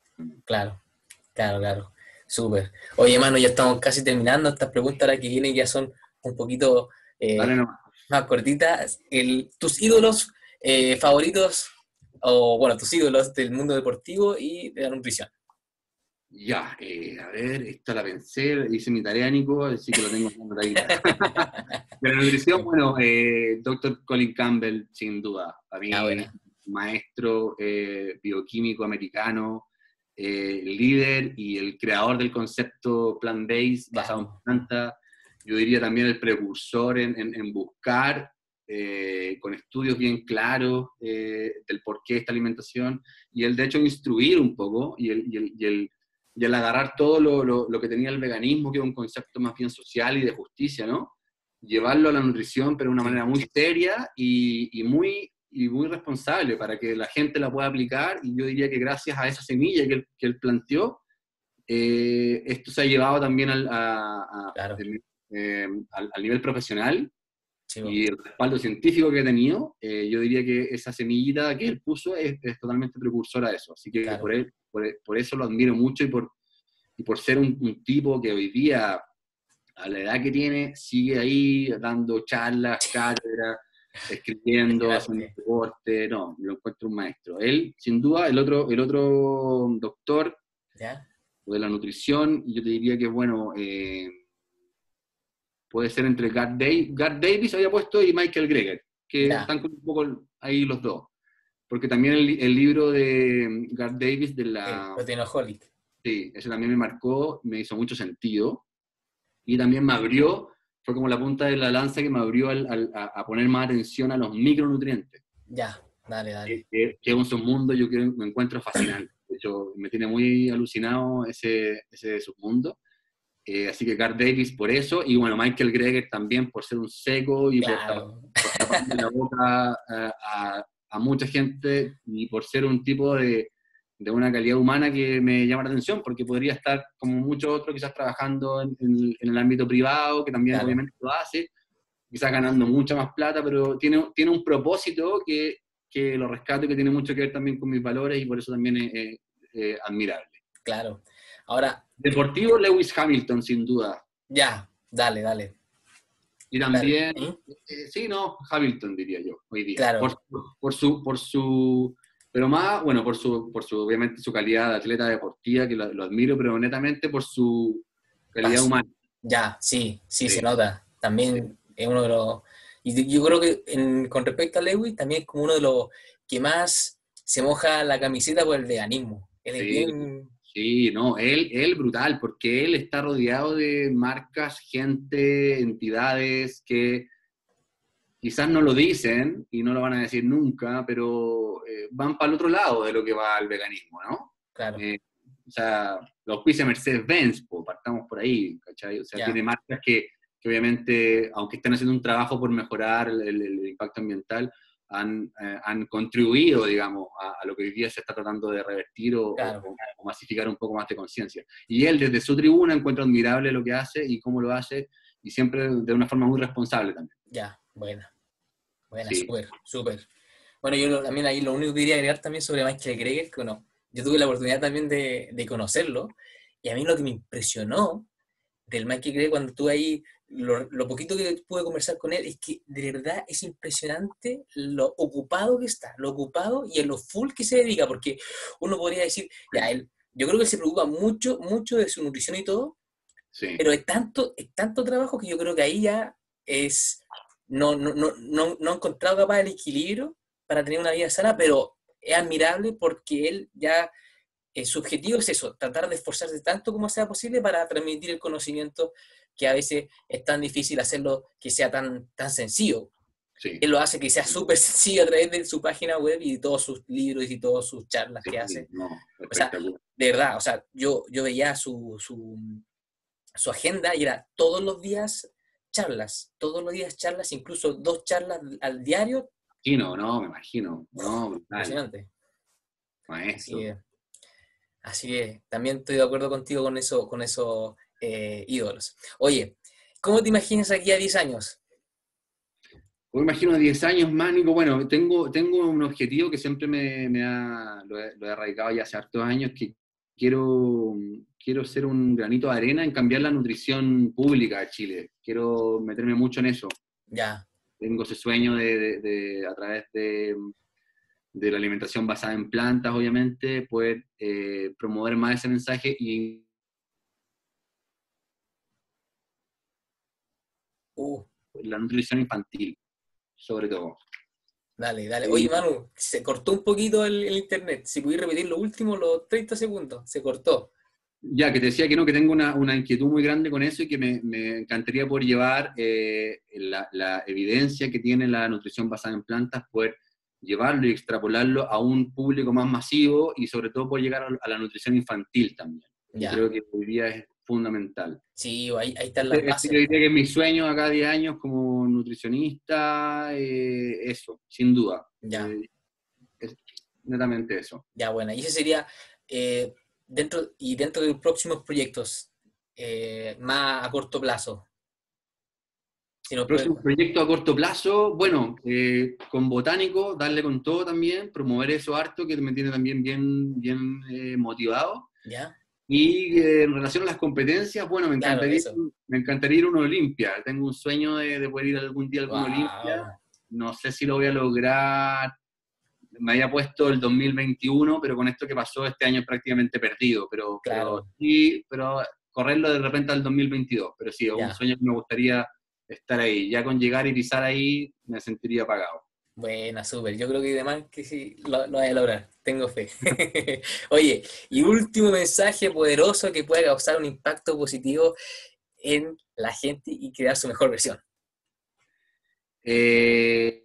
Claro, claro, claro. Súper. Oye, mano, ya estamos casi terminando. Estas preguntas ahora que vienen ya son un poquito eh, más cortitas. El, tus ídolos eh, favoritos, o bueno, tus ídolos del mundo deportivo y de la nutrición. Ya, eh, a ver, esta la pensé, hice mi tarea, Nico, así que lo tengo ahí. De la nutrición, bueno, eh, doctor Colin Campbell, sin duda. Para mí, ah, maestro eh, bioquímico americano, eh, líder y el creador del concepto plant-based basado en planta. Yo diría también el precursor en, en, buscar con estudios bien claros del porqué de esta alimentación y el de hecho instruir un poco y el, y el, y el y al agarrar todo lo, lo, que tenía el veganismo, que es un concepto más bien social y de justicia, ¿no? Llevarlo a la nutrición, pero de una manera muy seria y, y, muy, y muy responsable para que la gente la pueda aplicar. Y yo diría que gracias a esa semilla que él, que él planteó, eh, esto se ha llevado también al, a, eh, al, al, nivel profesional y el respaldo científico que ha tenido, eh, yo diría que esa semillita que él puso es, es totalmente precursora de eso. Así que por, él, por, por, eso lo admiro mucho y por, y por ser un, un, tipo que hoy día a la edad que tiene, sigue ahí dando charlas, cátedras, escribiendo, haciendo deporte, no, lo encuentro un maestro. Él, sin duda, el otro, el otro doctor de la nutrición, yo te diría que, bueno, eh, puede ser entre Garth, Davis, había puesto, y Michael Greger, que están un poco ahí los dos. Porque también el, libro de Garth Davis de la... Sí, sí, ese también me marcó, me hizo mucho sentido. Y también me abrió, fue como la punta de la lanza que me abrió a, poner más atención a los micronutrientes. Ya, dale, dale. Que, es un submundo, yo creo, me encuentro fascinante. De hecho, me tiene muy alucinado ese, ese submundo. Eh, así que Garth Davis por eso, y bueno, Michael Greger también por ser un seco y por, por la boca a, a, mucha gente y por ser un tipo de, de, una calidad humana que me llama la atención, porque podría estar como muchos otros quizás trabajando en, en, el ámbito privado, que también obviamente lo hace, quizás ganando mucha más plata, pero tiene, tiene un propósito que, que lo rescato y que tiene mucho que ver también con mis valores y por eso también es admirable. Claro. Ahora. Deportivo Lewis Hamilton, sin duda. Ya, dale, dale. Y también, eh, sí, no, Hamilton diría yo, hoy día. Claro. Por, su, por su, pero más, bueno, por su, por su, obviamente su calidad de atleta deportiva, que lo, admiro, pero netamente por su calidad humana. Ya, sí, sí, se nota. También es uno de los, y yo creo que con respecto a Lewis, también es como uno de los que más se moja la camiseta por el veganismo. Él es bien Sí, no, él, él brutal, porque él está rodeado de marcas, gente, entidades que quizás no lo dicen y no lo van a decir nunca, pero eh, van para el otro lado de lo que va el veganismo, ¿no? Claro. Eh, o sea, los auspicia Mercedes-Benz, partamos por ahí, ¿cachai? O sea, tiene marcas que, obviamente, aunque estén haciendo un trabajo por mejorar el impacto ambiental, han, eh, han contribuido, digamos, a, lo que hoy día se está tratando de revertir o, masificar un poco más de conciencia. Y él desde su tribuna encuentra admirable lo que hace y cómo lo hace, y siempre de una forma muy responsable también. Ya, buena. Buena, súper, súper. Bueno, yo también ahí lo único que quería agregar también sobre Michael Greger, que bueno, yo tuve la oportunidad también de, de conocerlo, y a mí lo que me impresionó del Michael Greger cuando estuve ahí lo, poquito que pude conversar con él es que de verdad es impresionante lo ocupado que está, lo ocupado y en lo full que se dedica, porque uno podría decir, ya, él, yo creo que él se preocupa mucho, mucho de su nutrición y todo, pero es tanto, es tanto trabajo que yo creo que ahí ya es, no, no, no, no, no ha encontrado capaz el equilibrio para tener una vida sana, pero es admirable porque él ya eh, su objetivo es eso, tratar de esforzarse tanto como sea posible para transmitir el conocimiento que a veces es tan difícil hacerlo que sea tan, tan sencillo. Él lo hace que sea súper sencillo a través de su página web y todos sus libros y todas sus charlas que hace. o sea, de verdad, o sea, yo, yo veía su, su, su, agenda y era todos los días charlas, todos los días charlas, incluso dos charlas al diario. Sí, no, no, me imagino. No, Impresionante. Maestro. Así que, también estoy de acuerdo contigo con eso, con eso eh, ídolos. Oye, ¿cómo te imaginas aquí a 10 años? Me imagino a 10 años más, Nico. Bueno, tengo, tengo un objetivo que siempre me, ha, lo he, lo erradicado ya hace hartos años, que quiero, quiero ser un granito de arena en cambiar la nutrición pública de Chile. Quiero meterme mucho en eso. Ya. Tengo ese sueño de, a través de, de, la alimentación basada en plantas, obviamente, poder eh, promover más ese mensaje y Uh. La nutrición infantil, sobre todo. Dale, dale. Oye, Manu, se cortó un poquito el, internet. Si pudieras repetir lo último, los 30 segundos. Se cortó. Ya, que te decía que no, que tengo una, inquietud muy grande con eso y que me, encantaría poder llevar eh, la, evidencia que tiene la nutrición basada en plantas, poder llevarlo y extrapolarlo a un público más masivo y sobre todo poder llegar a, la nutrición infantil también. Creo que hoy día es fundamental. Sí, ahí, ahí están las bases. Yo diría que mi sueño acá 10 años como nutricionista, eh, eso, sin duda. Ya. Eh, netamente eso. Ya, bueno, y ese sería, eh, dentro y dentro de los próximos proyectos, más a corto plazo. Si Próximo proyecto a corto plazo, bueno, con Botánico, darle con todo también, promover eso harto, que me tiene también bien, bien motivado. ¿Ya? Y eh, en relación a las competencias, bueno, me encantaría, me encantaría ir a una Olimpia. Tengo un sueño de, poder ir algún día a alguna Olimpia. No sé si lo voy a lograr. Me había puesto el 2021, pero con esto que pasó este año prácticamente perdido. Pero, claro. sí, pero correrlo de repente al 2022. Pero sí, es un sueño que me gustaría estar ahí. Ya con llegar y pisar ahí, me sentiría pagado. Buena, súper. Yo creo que además que sí lo, lo voy a lograr. Tengo fe. [LAUGHS] Oye, y último mensaje poderoso que pueda causar un impacto positivo en la gente y crear su mejor versión. Eh,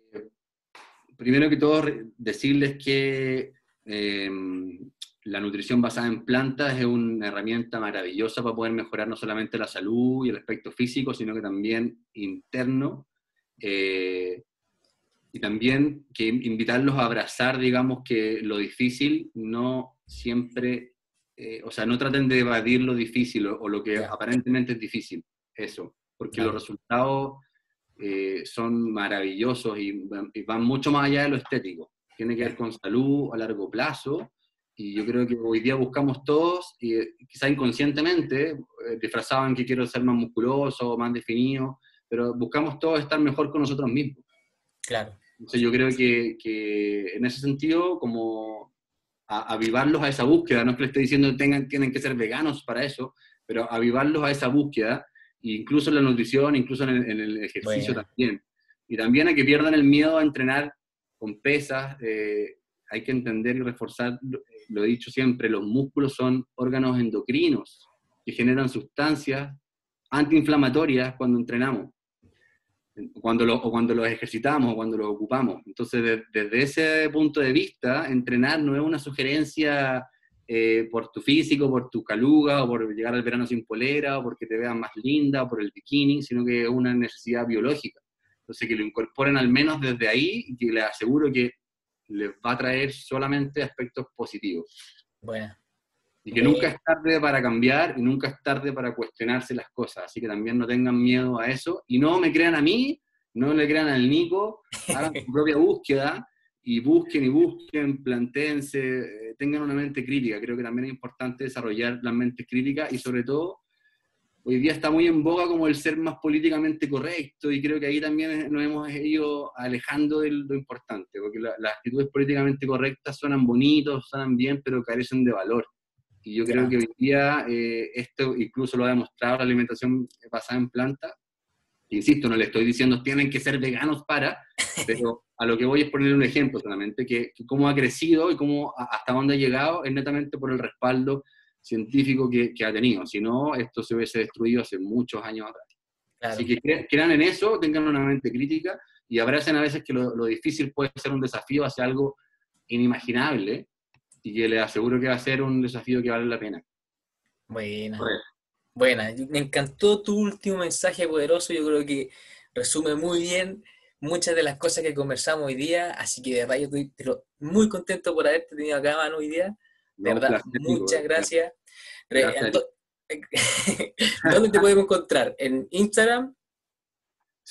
primero que todo, decirles que em, la nutrición basada en plantas es una herramienta maravillosa para poder mejorar no solamente la salud y el aspecto físico, sino que también interno. Eh, y también que invitarlos a abrazar, digamos, que lo difícil no siempre, eh, o sea, no traten de evadir lo difícil o, lo que aparentemente es difícil, eso, porque los resultados eh, son maravillosos y, van mucho más allá de lo estético. Tiene que ver con salud a largo plazo y yo creo que hoy día buscamos todos, y eh, quizá inconscientemente, disfrazaban que quiero ser más musculoso, más definido, pero buscamos todos estar mejor con nosotros mismos. Claro. Entonces yo creo que, que en ese sentido, como avivarlos a esa búsqueda, no es que les esté diciendo que tengan, tienen que ser veganos para eso, pero avivarlos a esa búsqueda, incluso en la nutrición, incluso en el, ejercicio también. Y también a que pierdan el miedo a entrenar con pesas. Eh, hay que entender y reforzar, lo he dicho siempre, los músculos son órganos endocrinos que generan sustancias antiinflamatorias cuando entrenamos cuando lo, o cuando los ejercitamos o cuando los ocupamos. Entonces, desde ese punto de vista, entrenar no es una sugerencia eh, por tu físico, por tu caluga, o por llegar al verano sin polera, o porque te veas más linda, o por el bikini, sino que es una necesidad biológica. Entonces, que lo incorporen al menos desde ahí y les aseguro que les va a traer solamente aspectos positivos. Bueno, y que nunca es tarde para cambiar y nunca es tarde para cuestionarse las cosas. Así que también no tengan miedo a eso. Y no me crean a mí, no le crean al Nico, [LAUGHS] hagan su propia búsqueda y busquen y busquen, plantéense, eh, tengan una mente crítica. Creo que también es importante desarrollar la mente crítica y sobre todo hoy día está muy en boga como el ser más políticamente correcto y creo que ahí también nos hemos ido alejando de lo importante, porque las actitudes políticamente correctas suenan bonitos, suenan bien, pero carecen de valor. Y yo creo que hoy día eh, esto incluso lo ha demostrado la alimentación basada en planta. Insisto, no le estoy diciendo tienen que ser veganos para, [LAUGHS] pero a lo que voy es poner un ejemplo solamente, que, cómo ha crecido y cómo hasta dónde ha llegado es netamente por el respaldo científico que, que ha tenido. Si no, esto se hubiese destruido hace muchos años atrás. Así que crean en eso, tengan una mente crítica y abracen a veces que lo, lo difícil puede ser un desafío hacia algo inimaginable, y que les aseguro que va a ser un desafío que vale la pena. Buena. Buena, me encantó tu último mensaje poderoso, yo creo que resume muy bien muchas de las cosas que conversamos hoy día, así que de verdad yo estoy muy contento por haberte tenido acá, Manu, hoy día. De verdad, muchas gracias. [LAUGHS] ¿Dónde te podemos encontrar? ¿En Instagram?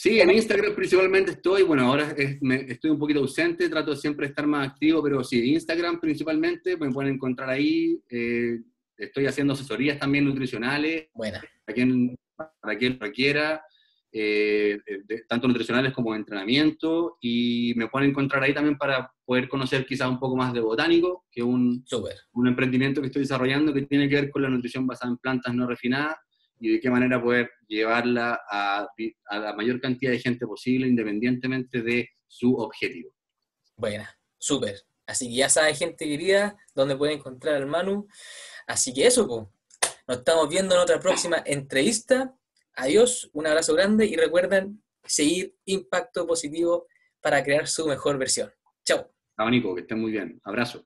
Sí, en Instagram principalmente estoy, bueno, ahora estoy un poquito ausente, trato siempre de estar más activo, pero sí, Instagram principalmente, me pueden encontrar ahí. Eh, estoy haciendo asesorías también nutricionales. Buena. Para quien, para quien requiera, eh, tanto nutricionales como de entrenamiento, y me pueden encontrar ahí también para poder conocer quizás un poco más de botánico, que es un, un emprendimiento que estoy desarrollando que tiene que ver con la nutrición basada en plantas no refinadas y de qué manera poder llevarla a, la mayor cantidad de gente posible independientemente de su objetivo. Buena, súper. Así que ya sabe, gente querida, dónde puede encontrar al Manu. Así que eso, pues. Nos estamos viendo en otra próxima entrevista. Adiós, un abrazo grande y recuerden seguir Impacto Positivo para crear su mejor versión. Chao. Nico, que estén muy bien. Abrazo.